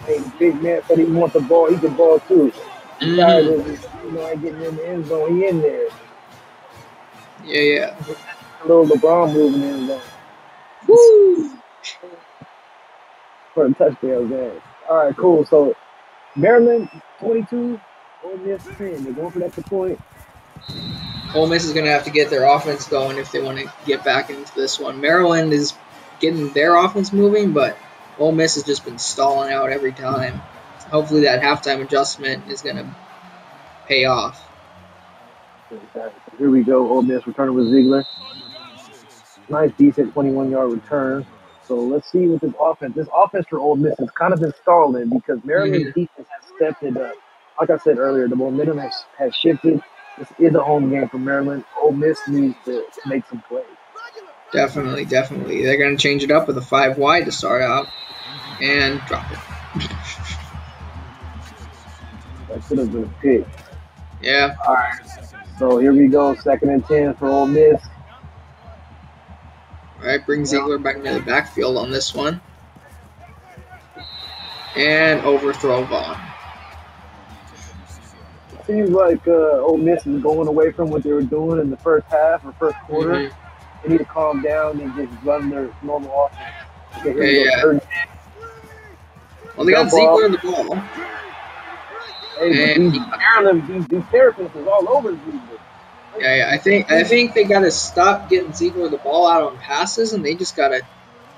Hey, big man said he wants the ball. He can ball too. Mhm. of, you know, getting in the end zone. He in there. Yeah, yeah. A little LeBron moving in there Woo! for a touchdown game. All right, cool. So Maryland 22, Ole Miss 10. They're going for that point. Ole Miss is going to have to get their offense going if they want to get back into this one. Maryland is getting their offense moving, but Ole Miss has just been stalling out every time. Hopefully, that halftime adjustment is going to pay off. Here we go. Ole Miss returning with Ziegler. Nice, decent 21 yard return. So let's see what this offense. This offense for Ole Miss has kind of been stalling because Maryland's mm-hmm. defense has stepped it up. Like I said earlier, the momentum has, has shifted. This is a home game for Maryland. Ole Miss needs to make some plays. Definitely, definitely. They're going to change it up with a 5 wide to start out and drop it. (laughs) That should have been a pick. Yeah. All right. So here we go. Second and 10 for Ole Miss. All right, bring Ziegler back into the backfield on this one. And overthrow Vaughn. Seems like uh, Ole Miss is going away from what they were doing in the first half or first quarter. Mhm. They need to calm down and just run their normal offense. Okay, Yeah, yeah. Well, they got. Ziegler in the ball. Hey, And these Maryland, these, these Terrapins is all over Ziegler. Yeah, yeah, I think I think they got to stop getting Ziegler the ball out on passes, and they just got to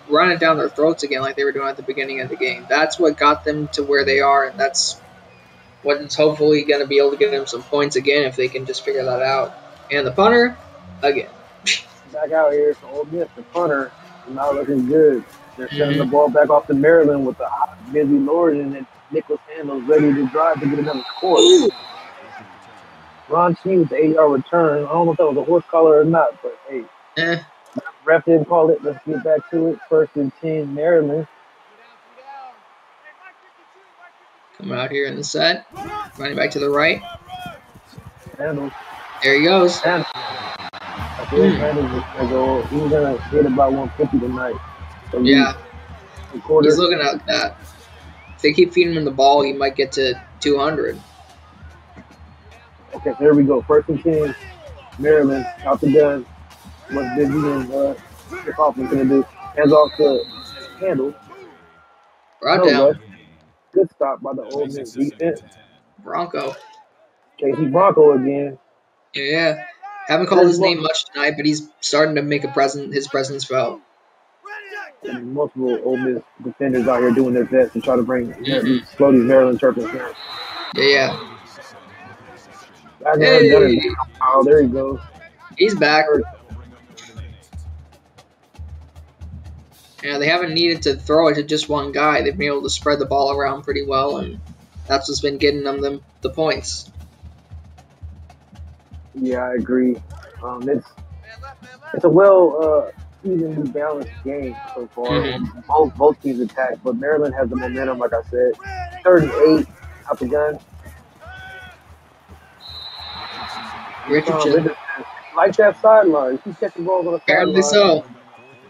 run it down their throats again, like they were doing at the beginning of the game. That's what got them to where they are, and that's what's hopefully going to be able to get them some points again if they can just figure that out. And the punter, again, Back out here for Ole Miss, the punter, not looking good. They're sending the Mhm. ball back off to Maryland with the busy Lord in then Nicholas Handles ready to drive to get another score. Ron Chi with the eight-yard return. I don't know if that was a horse collar or not, but hey, eh, ref didn't call it. Let's get back to it. First and ten, Maryland. come out here in the set, running back to the right. Handles. There he goes. Handles. I feel like. Handles is gonna go. He's gonna hit about 150 tonight. So Yeah, he's looking at that. If they keep feeding him the ball, he might get to 200. Okay, there we go. First and ten, Maryland out the gun. What's busy and uh, Chris Hoffman gonna do? Hands off the handle. Brought No down. rush. Good stop by the old That Miss makes it defense. second and ten. Bronco. Casey Bronco again. Yeah, yeah. Haven't called his name much tonight, but he's starting to make a present his presence felt. And multiple Ole Miss defenders out here doing their best to try to bring slow these Maryland Terrapins down. Yeah, yeah. There, Hey. Oh, there he goes. he's back. That'll bring up third and eight. Yeah, they haven't needed to throw it to just one guy. They've been able to spread the ball around pretty well, and that's what's been getting them the, the points. Yeah, I agree. Um, it's it's a well uh, evenly balanced game so far. Mhm. Both both teams attack, but Maryland has the momentum. Like I said, third and eight out the gun. Richardson, Richardson, like that sideline. He catching balls on the apparently sideline. so.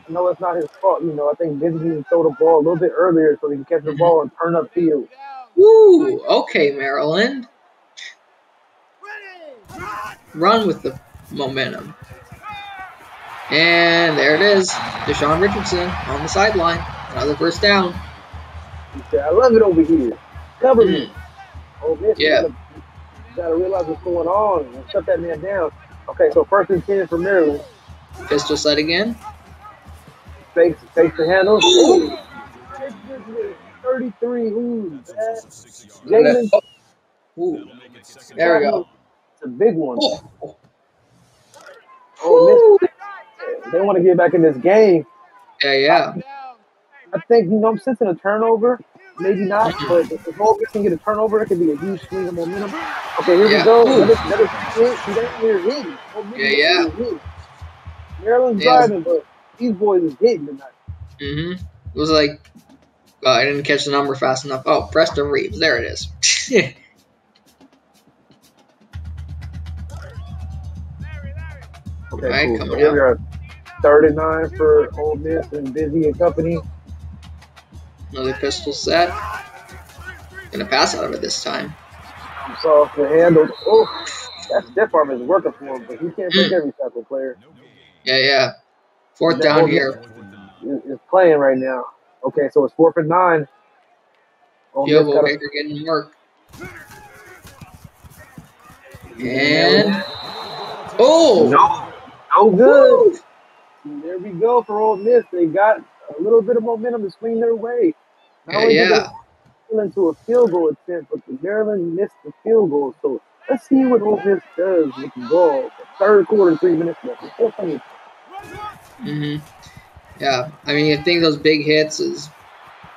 Know it's not his fault. You know, I think Vince needs to throw the ball a little bit earlier so he can catch the Mhm. ball and turn up field. Woo! Okay, Maryland. Run with the momentum. And there it is. Deshaun Richardson on the sideline. Another first down. Said, "I love it over here. Cover me." Mm. Oh, Miss, Yeah. you gotta, gotta realize what's going on and shut that man down. Okay, so first and ten for Maryland. Pistol set again. Fakes, fakes the handles. Ooh. Ooh. Thirty-three. Who's that? Loss of six yards. Jalen. Ooh, That'll make it second there we go. It's a big one. Oh, oh. Oh, they want to get back in this game. Yeah, yeah. I think you know I'm sensing a turnover. Maybe not, but if the Ole can get a turnover, it could be a huge swing of momentum. Okay, here Yeah. we go. Us, let hit. See, here hitting. Ole Yeah, yeah. hitting. Maryland's Yeah. driving, but these boys is hitting tonight. hmm It was like uh, I didn't catch the number fast enough. Oh, Preston Reeves. There it is. (laughs) Okay, Right, cool. coming So here up. we are, third and nine for Ole Miss and Busy and company. Another pistol set. Gonna pass out of it this time. Soft to handle. Oh, that stiff arm is working for him, but he can't Mm. take every tackle player. Yeah, yeah. Fourth Yeah, down here. Is, playing right now. Okay, so it's fourth and nine. Ole Miss gotta- kicker getting work. And oh, No, no good. There we go for Ole Miss. They got a little bit of momentum to swing their way. Not Yeah, only did yeah. they fall into a field goal attempt, but the Maryland missed the field goal. So let's see what Ole Miss does with the ball. Third quarter, three minutes left. Mm-hmm. Yeah, I mean, I think those big hits is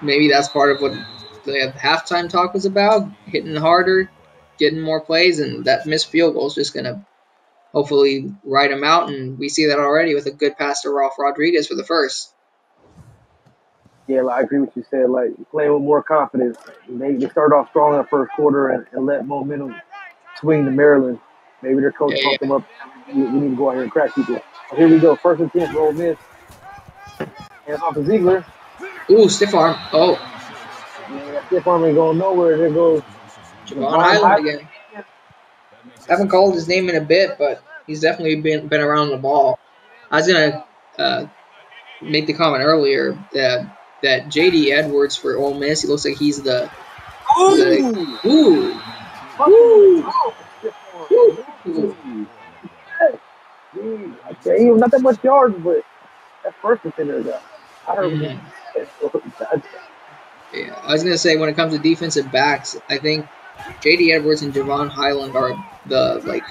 maybe that's part of what the halftime talk was about: hitting harder, getting more plays, and that missed field goal is just gonna hopefully ride them out. And we see that already with a good pass to Ralph Rodriguez for the first. Yeah, like, I agree with you said. Like playing with more confidence. They, they started off strong in the first quarter and, and let momentum swing to Maryland. Maybe their coach Yeah, pumped them up. We, we need to go out here and crack people. So here we go. First and ten for Ole Miss. Hands off to Ziegler. Ooh, stiff arm. Oh, Yeah, stiff arm ain't going nowhere. There goes Javon Highland again. Haven't called his name in a bit, but he's definitely been been around the ball. I was gonna uh, make the comment earlier that that J.D. Edwards for Ole Miss, he looks like he's the Ooh! ooh Woo! Stiff arm. Ooh. Dude, I tell you, not that much yards, but that first defender got. I heard Mhm. him. Yeah, I was gonna say when it comes to defensive backs, I think J.D. Edwards and Javon Highland are the like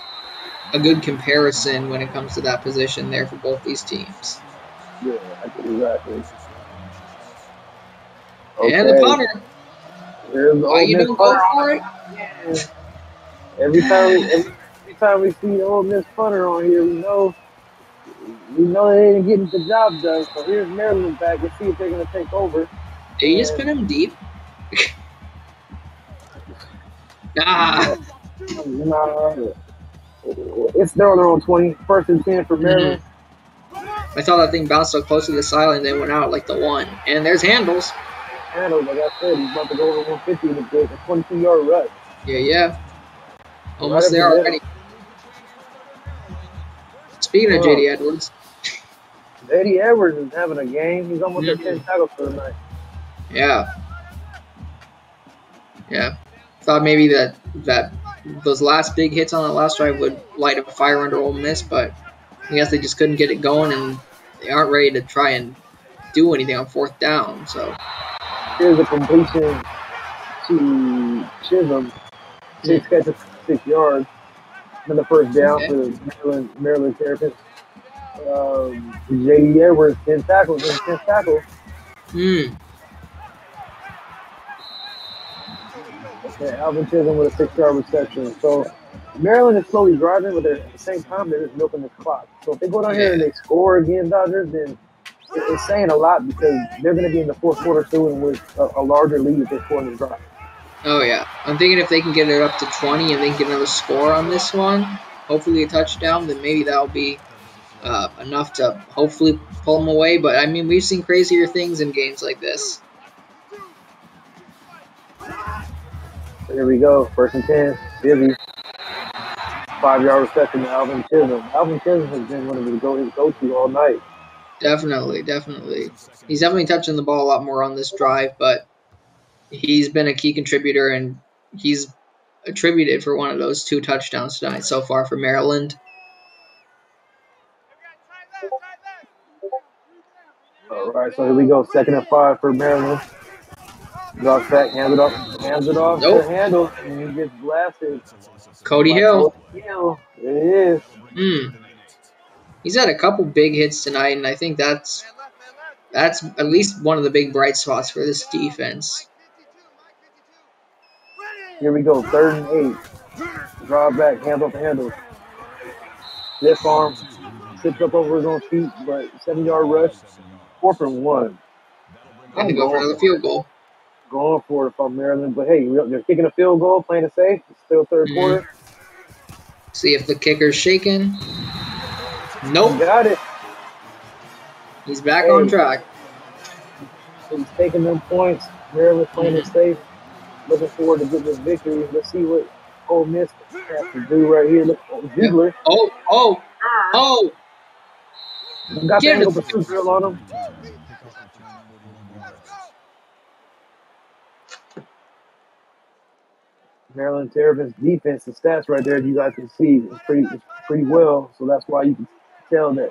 a good comparison when it comes to that position there for both these teams. Yeah, exactly. And the punter, why you don't go for it? Yeah. Every time, we, every, every time we see old Miss punter on here, we know we know they ain't getting the job done. So here's Maryland back. Let's see if they're gonna take over. Did you just put him deep? (laughs) nah. Nah, it's they're on their own 20. First and 10 for Maryland. I thought that thing bounced so close to the sideline, then went out like the one. And there's handles. Handle, like I said, he's about to go over 150 in a bit. A 22 yard rush. Yeah, yeah. Almost Right there already. Speaking of. JD Edwards, Eddie Edwards is having a game. He's almost at Mhm. 10 tackles for the night. yeah. Yeah, thought maybe that that those last big hits on that last drive would light up a fire under Ole Miss, but I guess they just couldn't get it going, and they aren't ready to try and do anything on fourth down. So Here's a completion to Chisholm. Six catches, six yards. And the first down Okay. for the Maryland, Maryland Terrapins. Um, J.D. Edwards, 10 tackles, 10 tackles. hmm, Okay, Alvin Chisholm with a six yard reception. So Maryland is slowly driving, but they're, at the same time, they're just milking this clock. So if they go down here and they score again, Dodgers, then it- it's saying a lot because they're going to be in the fourth quarter soon with a, a larger lead at this point in the drive. oh yeah. I'm thinking if they can get it up to 20 and they can get another score on this one, hopefully a touchdown, then maybe that'll be uh, enough to hopefully pull them away. But I mean, we've seen crazier things in games like this. Here we go, first and 10, Bibby. Five yard reception to Alvin Chisholm. Alvin Chisholm has been one of his go his go to all night. Definitely, definitely. He's definitely touching the ball a lot more on this drive, but he's been a key contributor and he's attributed for one of those two touchdowns tonight so far for Maryland. All right, so here we go, second and five for Maryland. Drops back, hands it off, hands it off Nope. to handle, and he gets blasted. Cody Hill, Cody Hill. There it is. hmm. He's had a couple big hits tonight, and I think that's that's at least one of the big bright spots for this defense. Here we go, third and eight. Drive back, hands off the handle. Left arm, sits up over his own feet, but seven yard rush, four from one. And to go for another field goal. Going for it from Maryland, but hey, they're kicking a field goal, playing it safe. It's still 3rd Mhm. quarter. See if the kicker's shaking. Nope, got it. he's back on track. He's taking them points. Maryland playing it safe. Looking forward to getting this victory. Let's see what Ole Miss has to do right here. Look, oh, Ziegler Oh, oh, oh! got the Get angle pursuit drill on him. Maryland Terrapins defense, the stats right there, you guys can see, is pretty is pretty well. So that's why you can tell that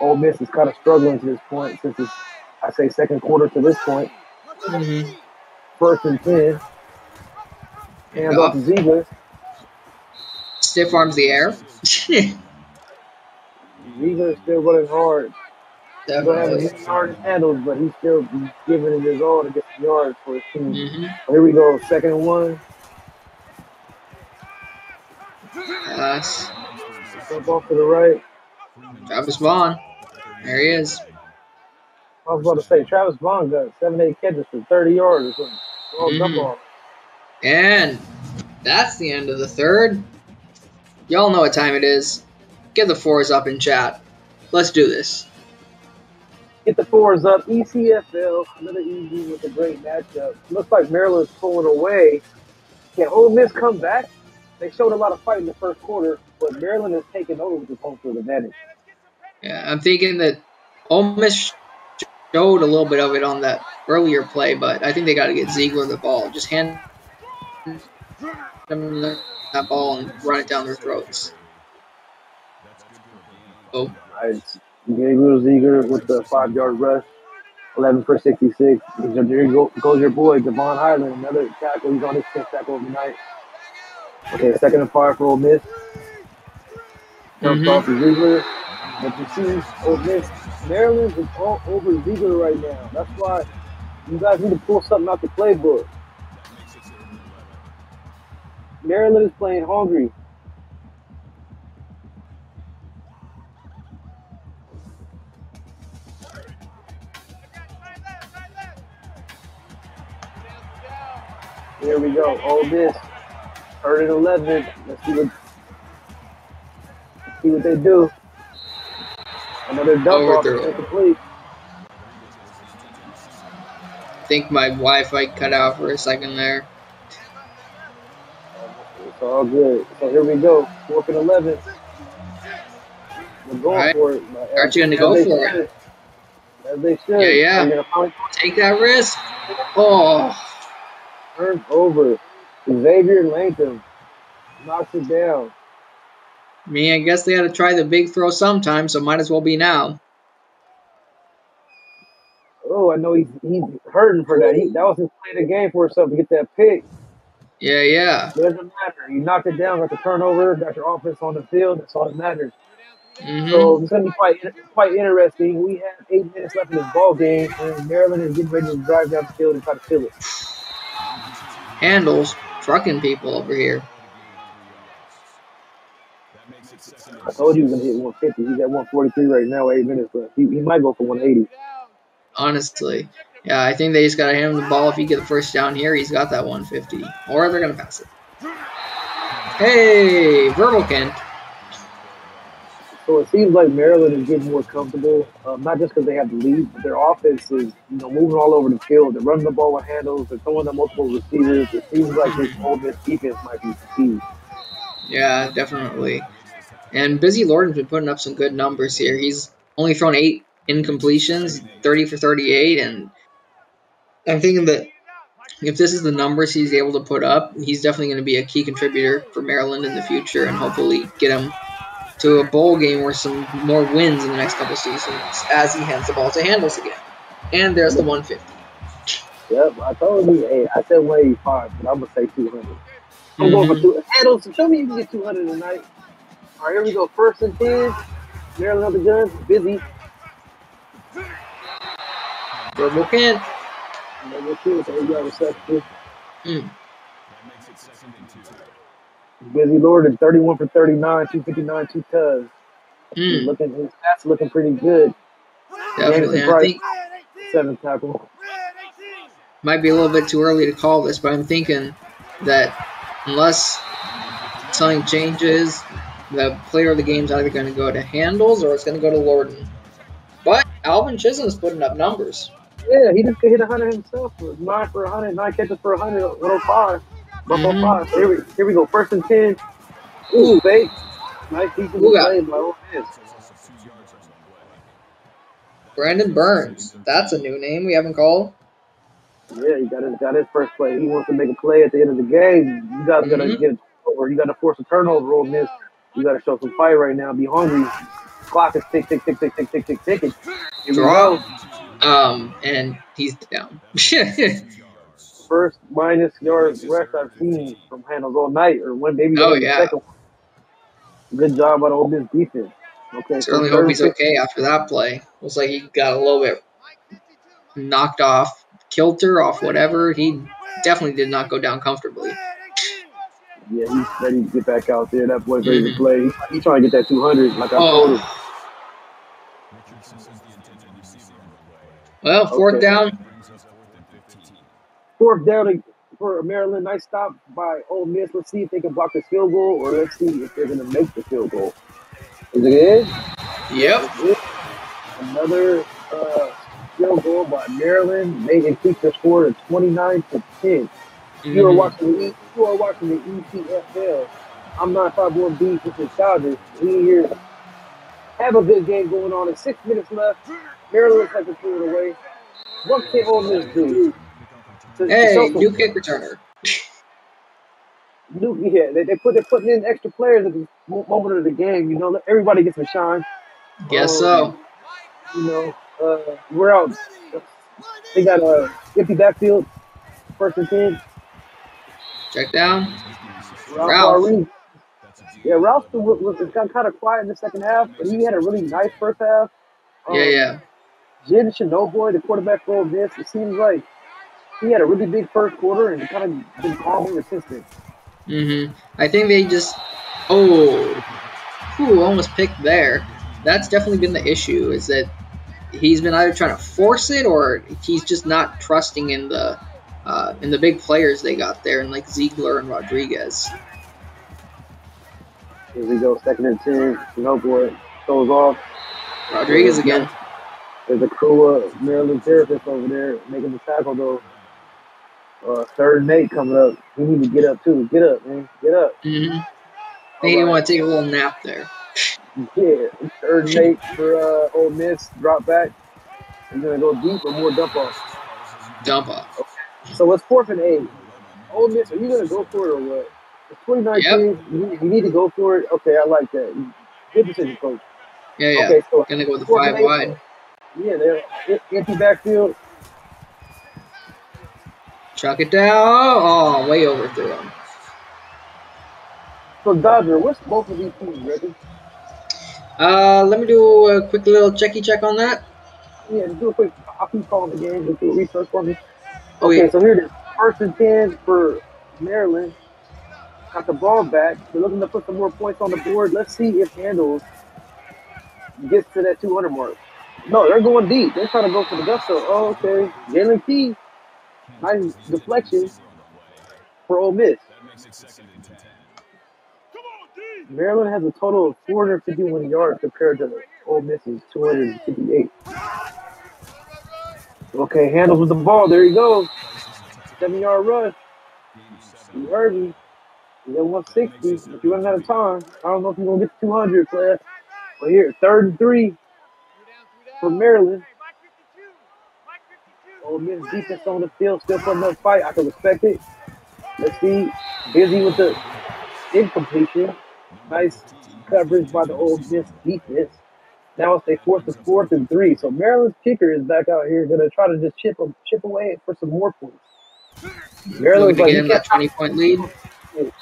Ole Miss is kind of struggling to this point since it's, I say, second quarter to this point. Mhm. First and 10. Hands off to Ziegler. Stiff arms the air. (laughs) Ziegler is still running hard. He don't have Definitely. his hard handles, but he's still giving it his all to get some yards for his team. hmm Here we go, second and one. Pass. Jump off to the right. Travis Vaughn. There he is. I was about to say, Travis Vaughn got seven, eight catches for 30 yards or something. Oh, jump Mhm. And that's the end of the third. Y'all know what time it is. Get the fours up in chat. Let's do this. Get the fours up. ECFL, another easy with a great matchup. Looks like Maryland's pulling away. Can Ole Miss come back? They showed a lot of fight in the first quarter, but Maryland has taken over with the home field advantage. Yeah, I'm thinking that Ole Miss showed a little bit of it on that earlier play, but I think they got to get Ziegler the ball. Just hand them that ball and run it down their throats. Oh, Nice. Gabriel Ziegler with the five yard rush, 11 for 66. There go- goes your boy, Devon Highland, another tackle. He's on his 10th tackle of the night. Okay, second and five for Ole Miss. Jumps Mhm. off to Ziegler. But you see, Ole Miss, Maryland is all over Ziegler right now. That's why you guys need to pull something out the playbook. Maryland is playing hungry. Here we go. Ole Miss, third and 11. Let's see what, let's see what they do. Another dump off. Incomplete. I think my Wi-Fi cut out for a second there. It's all good. So here we go. Fourth and 11. We're going Alright. for it. Aren't you gonna go for should. As they should. Yeah, yeah. They're gonna finally Take that risk. Oh, turn over. Xavier Latham knocks it down. I mean, I guess they got to try the big throw sometime, so might as well be now. Oh, I know he's he's hurting for that. He, that was his play of the game for himself to get that pick. Yeah, yeah. It doesn't matter. You knocked it down, got the turnover, got your offense on the field. That's all that matters. hmm So it's going to be quite quite interesting. We have eight minutes left in this ball game, and Maryland is getting ready to drive down the field and try to fill it. Handles trucking people over here. That makes it second I told you he was going to hit 150. He's at 143 right now, eight minutes left. He, he might go for 180. Honestly, yeah, I think they just got to hand him the ball. If he get the first down here, he's got that 150, or they're gonna pass it. Hey, verbal Verbalkin. So it seems like Maryland is getting more comfortable, um, not just because they have the lead, but their offense is you know moving all over the field. They're running the ball with handles. They're throwing to multiple receivers. It seems like this Ole Miss defense might be fatigued. Yeah, definitely. And Busy Lorden's been putting up some good numbers here. He's only thrown eight incompletions, 30 for 38, and I'm thinking that if this is the numbers he's able to put up, he's definitely going to be a key contributor for Maryland in the future and hopefully get him to a bowl game or some more wins in the next couple seasons as he hands the ball to Handles again. And there's the 150. Yep, I told you. Hey, I said 185, but I'm gonna say 200. I'm going for two. Handles, show me you can get 200 tonight. All right, here we go. First and ten. Maryland the gun. Busy. Verbalkin. Number two, so we got reception. Mm. That makes it second and two. Busy Lord 31 for 39, 259, two tugs. Mm. looking, his stats looking pretty good. Definitely. And I think Seven tackle. might be a little bit too early to call this, but I'm thinking that unless something changes, the player of the game is either going to go to Handles or it's going to go to Lorden. But Alvin Chisholm's putting up numbers. Yeah, he just could hit 100 himself. Nine for 100, nine catches for 100, 105. 105. Here, we, here we go. First and 10. Ooh, fake. Nice defensive play by Ole Miss. Two yards on. Brandon Burns. That's a new name we haven't called. Yeah, he got his, got his first play. He wants to make a play at the end of the game. You guys got to Mhm. get turnover. You got to force a turnover, Ole Miss. You got to show some fight right now. Be hungry. Clock is tick, tick, tick, tick, tick, tick, tick, ticking. Draw. Um, and he's down. (laughs) First minus yards rush I've seen from handles all night, or when maybe Oh, the yeah. second one. Good job by the Ole Miss defense. Okay, Certainly so hope he's okay after that play. Looks like he got a little bit knocked off kilter, off whatever. He definitely did not go down comfortably. Yeah, he's ready to get back out there. That boy's ready to mm-hmm. play. He's, he's trying to get that 200, like I told him. Oh, Richardson is the intended receiver on the way. well, fourth Okay. down. Brings us fourth and 15. Fourth down for Maryland. Nice stop by Ole Miss. Let's see if they can block the field goal, or let's see if they're going to make the field goal. Is it in? Yep. It's. Another uh, field goal by Maryland. They increase their score to 29 to 10. You are watching the you are watching the ECFL. I'm 951 B with the Chargers. We here have a good game going on. In six minutes left. Maryland looks like they're it away. What can Ole Miss do? To- to Hey, some- new kick returner. new, yeah, they, they put they're putting in extra players at the moment of the game. You know, let everybody gets a shine. Guess Um, so. You know, uh, we're out. They got a empty backfield. First and ten. Check down. Ralph. Ralph. Yeah, Ralph was, was got kind of quiet in the second half, but he had a really nice first half. Um, Yeah, yeah. Jen Shinoboy, the quarterback for Miss, it seems like he had a really big first quarter and kind of been calm ever since then. hmm I think they just. Oh, whew, almost picked there. That's definitely been the issue. Is that he's been either trying to force it or he's just not trusting in the uh, in the big players they got there, and like Ziegler and Rodriguez. Here we go, second and ten. Shinoboy goes off. Rodriguez again. There's a crew of Maryland Terrapins over there making the tackle though. Uh, third and eight coming up. He need to get up too. Get up, man. Get up. hmm think he want to take a little nap there. Yeah. Third and eight for uh, Ole Miss. Drop back. He's gonna go deep or more dump off. Dump off. Okay. So it's fourth and eight. Ole Miss, are you gonna go for it or what? It's 2019. You, you need to go for it. Okay, I like that. Good decision, coach. Yeah, yeah. Okay, so Gonna go with the five wide. Yeah, they're em- empty backfield. Chuck it down. Oh, way overthrew him. So Dodger, what's both of these teams' ready? Uh, let me do a quick little checky check on that. Yeah, do a quick. I'll keep calling the game. Just do a research for me. Oh, Okay, so here it is. First and ten for Maryland. Got the ball back. They're looking to put some more points on the board. Let's see if Handles gets to that 200 mark. No, they're going deep. They're trying to go for the gusto. Oh, okay. Jalen Key. Nice deflection for Ole Miss. That makes it second and ten. Come on, D. Maryland has a total of 451 yards compared to Ole Miss's 258. Okay, handles with the ball. There he goes. Seven yard rush. You heard me. You got 160, but you running out of time. I don't know if you're gonna get to 200, player. But here, third and three for Maryland. Mike 52. Mike 52. Ole Miss defense on the field, still putting up fight. I can respect it. Let's see, busy with the incompletion. Nice coverage by the Ole Miss defense. Now it's a fourth and fourth and three. So Maryland's kicker is back out here, gonna try to just chip chip away for some more points. Maryland's like, get you him that 20 point lead.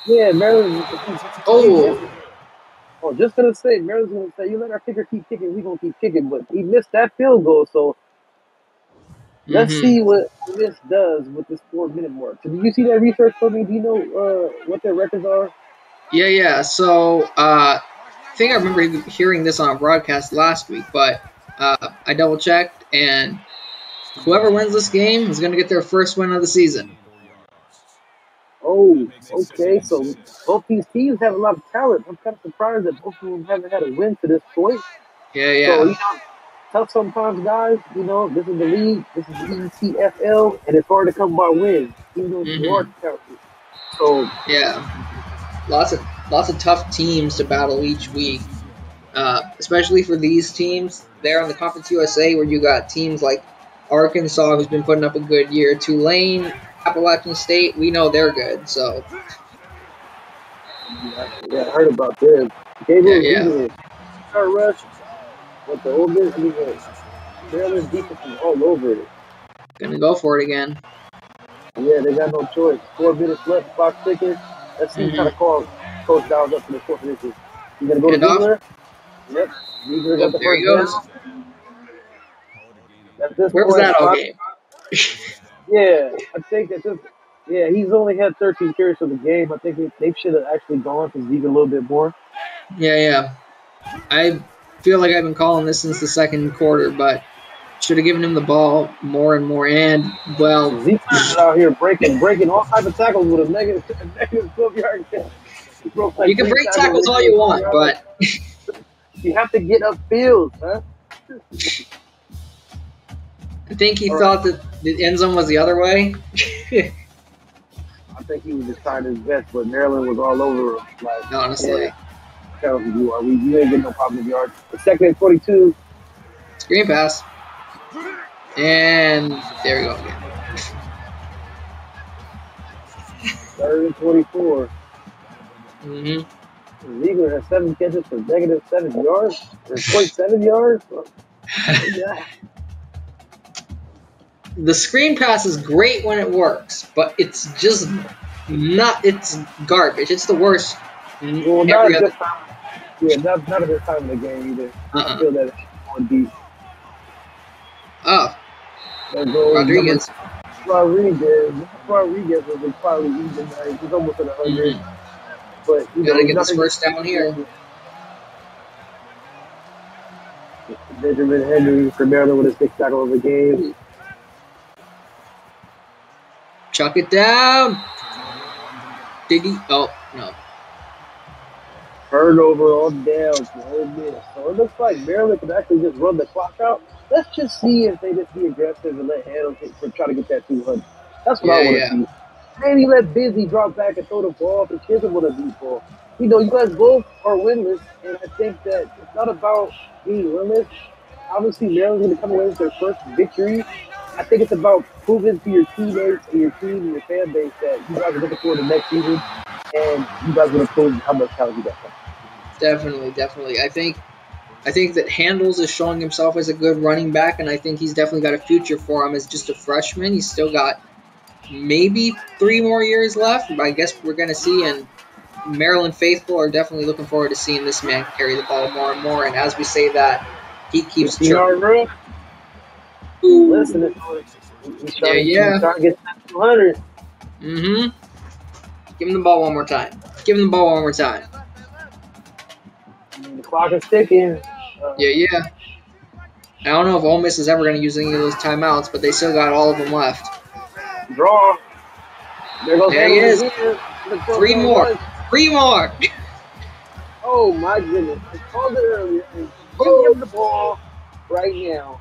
yeah, Maryland. Oh, Oh, just gonna say, Maryland's gonna say, you let our kicker keep kicking, we gonna keep kicking. But he missed that field goal, so let's mhm. see what this does with this four minute mark. So, did you see that research for me? Do you know uh, what their records are? Yeah, yeah. So, uh, I think I remember hearing this on a broadcast last week, but uh, I double checked, and whoever wins this game is going to get their first win of the season. Oh, okay. So both these teams have a lot of talent. I'm kind of surprised that both of them haven't had a win to this point. Yeah, So you yeah. know, tough sometimes, guys. You know, this is the league. This is the ECFL, and it's hard to come by wins, even though Mhm. talented. So Yeah, lots of lots of tough teams to battle each week, uh, especially for these teams. There on the Conference USA, where you got teams like Arkansas, who's been putting up a good year, Tulane, Appalachian State. We know they're good, so yeah, I heard about them. Gabriel Yeah, yeah. rush, but the Miss defense, Maryland's defense is all over it. gonna go for it again. Yeah, they got no choice. Four minutes left, clock ticking. Let's see Mhm. what kind of call Coach Dow's up for the fourth inning. You gonna go to Handoff? Ziegler? Yep. Ziegler Oh, got the there he first goes. down. At this Where was that all game? (laughs) Yeah, I think that this. Yeah, he's only had 13 carries for the game. I think they, they should have actually gone to Ziegler a little bit more. Yeah, yeah. I feel like I've been calling this since the second quarter, but should have given him the ball more and more. And well, Ziegler's out here breaking breaking all type of tackles with a negative (laughs) negative 12 yard. Like you can break tackles all you want, but (laughs) you have to get upfield, huh? I think he All thought that the end zone was the other way. (laughs) I think he was just trying his best, but Maryland was all over him. Like, Honestly, yeah, talented you are. We, you ain't getting no problem yards. The second and 42. screen pass, and there we go again. Third and 24. hmm Ziegler has seven catches for negative seven yards. Or 0.7 yards. Yeah. (laughs) The screen pass is great when it works, but it's just not. It's garbage. It's the worst. Well, not at time. Yeah, not, not at this time of the game either. I uh-uh. feel that going deep. Oh, Rodriguez. Rodriguez. Rodriguez was probably even. Like, he's almost at 100. Mhm. But, you Gotta know, get this first down here. Benjamin Henry for Maryland with a six tackle of the game. Chuck it down. Did he? Oh no. Turnover on downs Miss. So it looks like Maryland could actually just run the clock out. Let's just see if they just be aggressive and let hit for try to get that 200. That's what I want to yeah. see. Maybe let Busy drop back and throw the ball for Chisholm with a deep ball. You know, you guys both are winless, and I think that it's not about being winless. Obviously, Maryland's going to come away with their first victory I think it's about proving to your teammates and your team and your fan base that you guys are looking forward to next season, and you guys are going to prove how much talent you got. Definitely, definitely. I think I think that Handles is showing himself as a good running back, and I think he's definitely got a future for him as just a freshman. He's still got maybe three more years left. But I guess we're going to see. And Maryland faithful are definitely looking forward to seeing this man carry the ball more and more. And as we say that, he keeps You know, bro? Listen, Yeah, yeah. He's trying to get 200. Mm-hmm. Give him the ball one more time. Give him the ball one more time. The clock is ticking. Uh, Yeah, yeah. I don't know if Ole Miss is ever going to use any of those timeouts, but they still got all of them left. Draw. There goes There he is. again. Let's go, Three more. Three more. Oh my goodness! I called it earlier. and Give him the ball right now.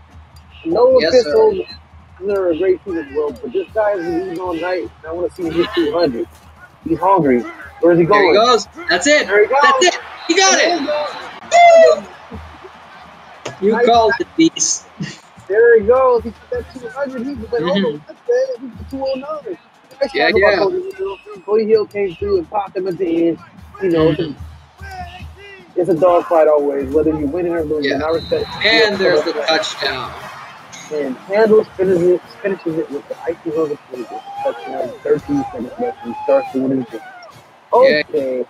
No Yes, officials. They're a great team as well, but this guy is leading all night. I want to see him hit 200. He's hungry. Where's he There going? he goes. That's it. There he goes. That's it. He got There it. You called it, Beast. There he goes. He that 200. He was like, oh, mm-hmm. that's bad. He's the 209. Let's Yeah, yeah. Cody Hill. Cody Hill came through and popped him at the end. You know, mm-hmm. it's a- it's a dogfight always, whether you're winning or losing. Yeah. I respect And there's the touchdown. And Handles finishes it, finishes it with the icing on the cake. Touchdown, 13 seconds left, and starts the winning drive. Okay. Yeah,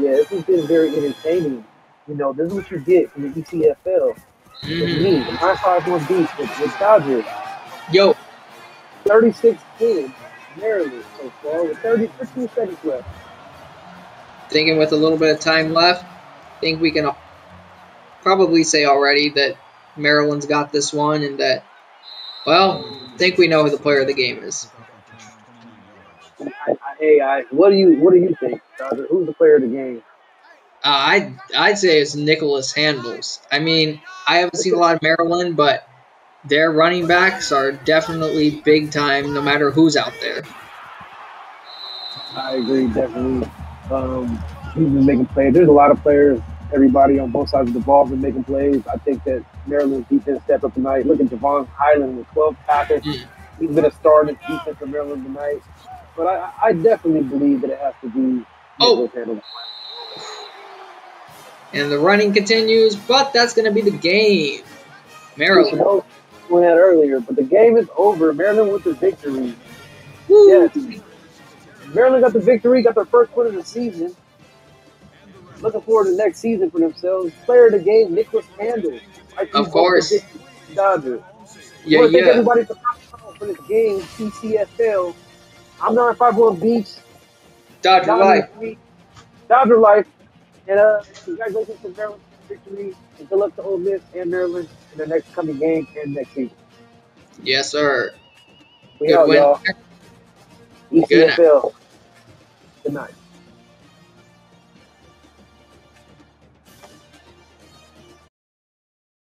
this has been very entertaining. You know, this is what you get from the ECFL. With Mhm. me, the 951 Beast with, with Dodgers. Yo, 36 10, Maryland so far, with 30, 15 seconds left. thinking with a little bit of time left, I think we can probably say already that Maryland's got this one and that, well, I think we know who the player of the game is. I, I, hey, I, what do you what do you think? Who's the player of the game? Uh, I'd, I'd say it's Nicholas Handles. I mean, I haven't seen a lot of Maryland, but their running backs are definitely big time no matter who's out there. I agree, definitely. Um, he's been making plays. There's a lot of players. Everybody on both sides of the ball been making plays. I think that Maryland's defense stepped up tonight. Look at Javon Highland with 12 tackles. Mm. He's been a star in the defense for Maryland tonight. But I, I definitely believe that it has to be Oh. And the running continues, but that's going to be the game. We Maryland. went at earlier, but the game is over. Maryland with the victory. Woo. Yes. Maryland got the victory, got their first win of the season. Looking forward to next season for themselves. Player of the game, Nicholas think Of course. Dodgers. Yeah, to thank yeah. everybody for this game, ECFL. I'm 951 Beast. Dodger life. Life. Dodger Life. And uh, congratulations to Maryland for the victory. And good luck to Ole Miss and Maryland in their next coming game and next season. Yes, sir. We Good out, win. y'all. ECFL. Good night.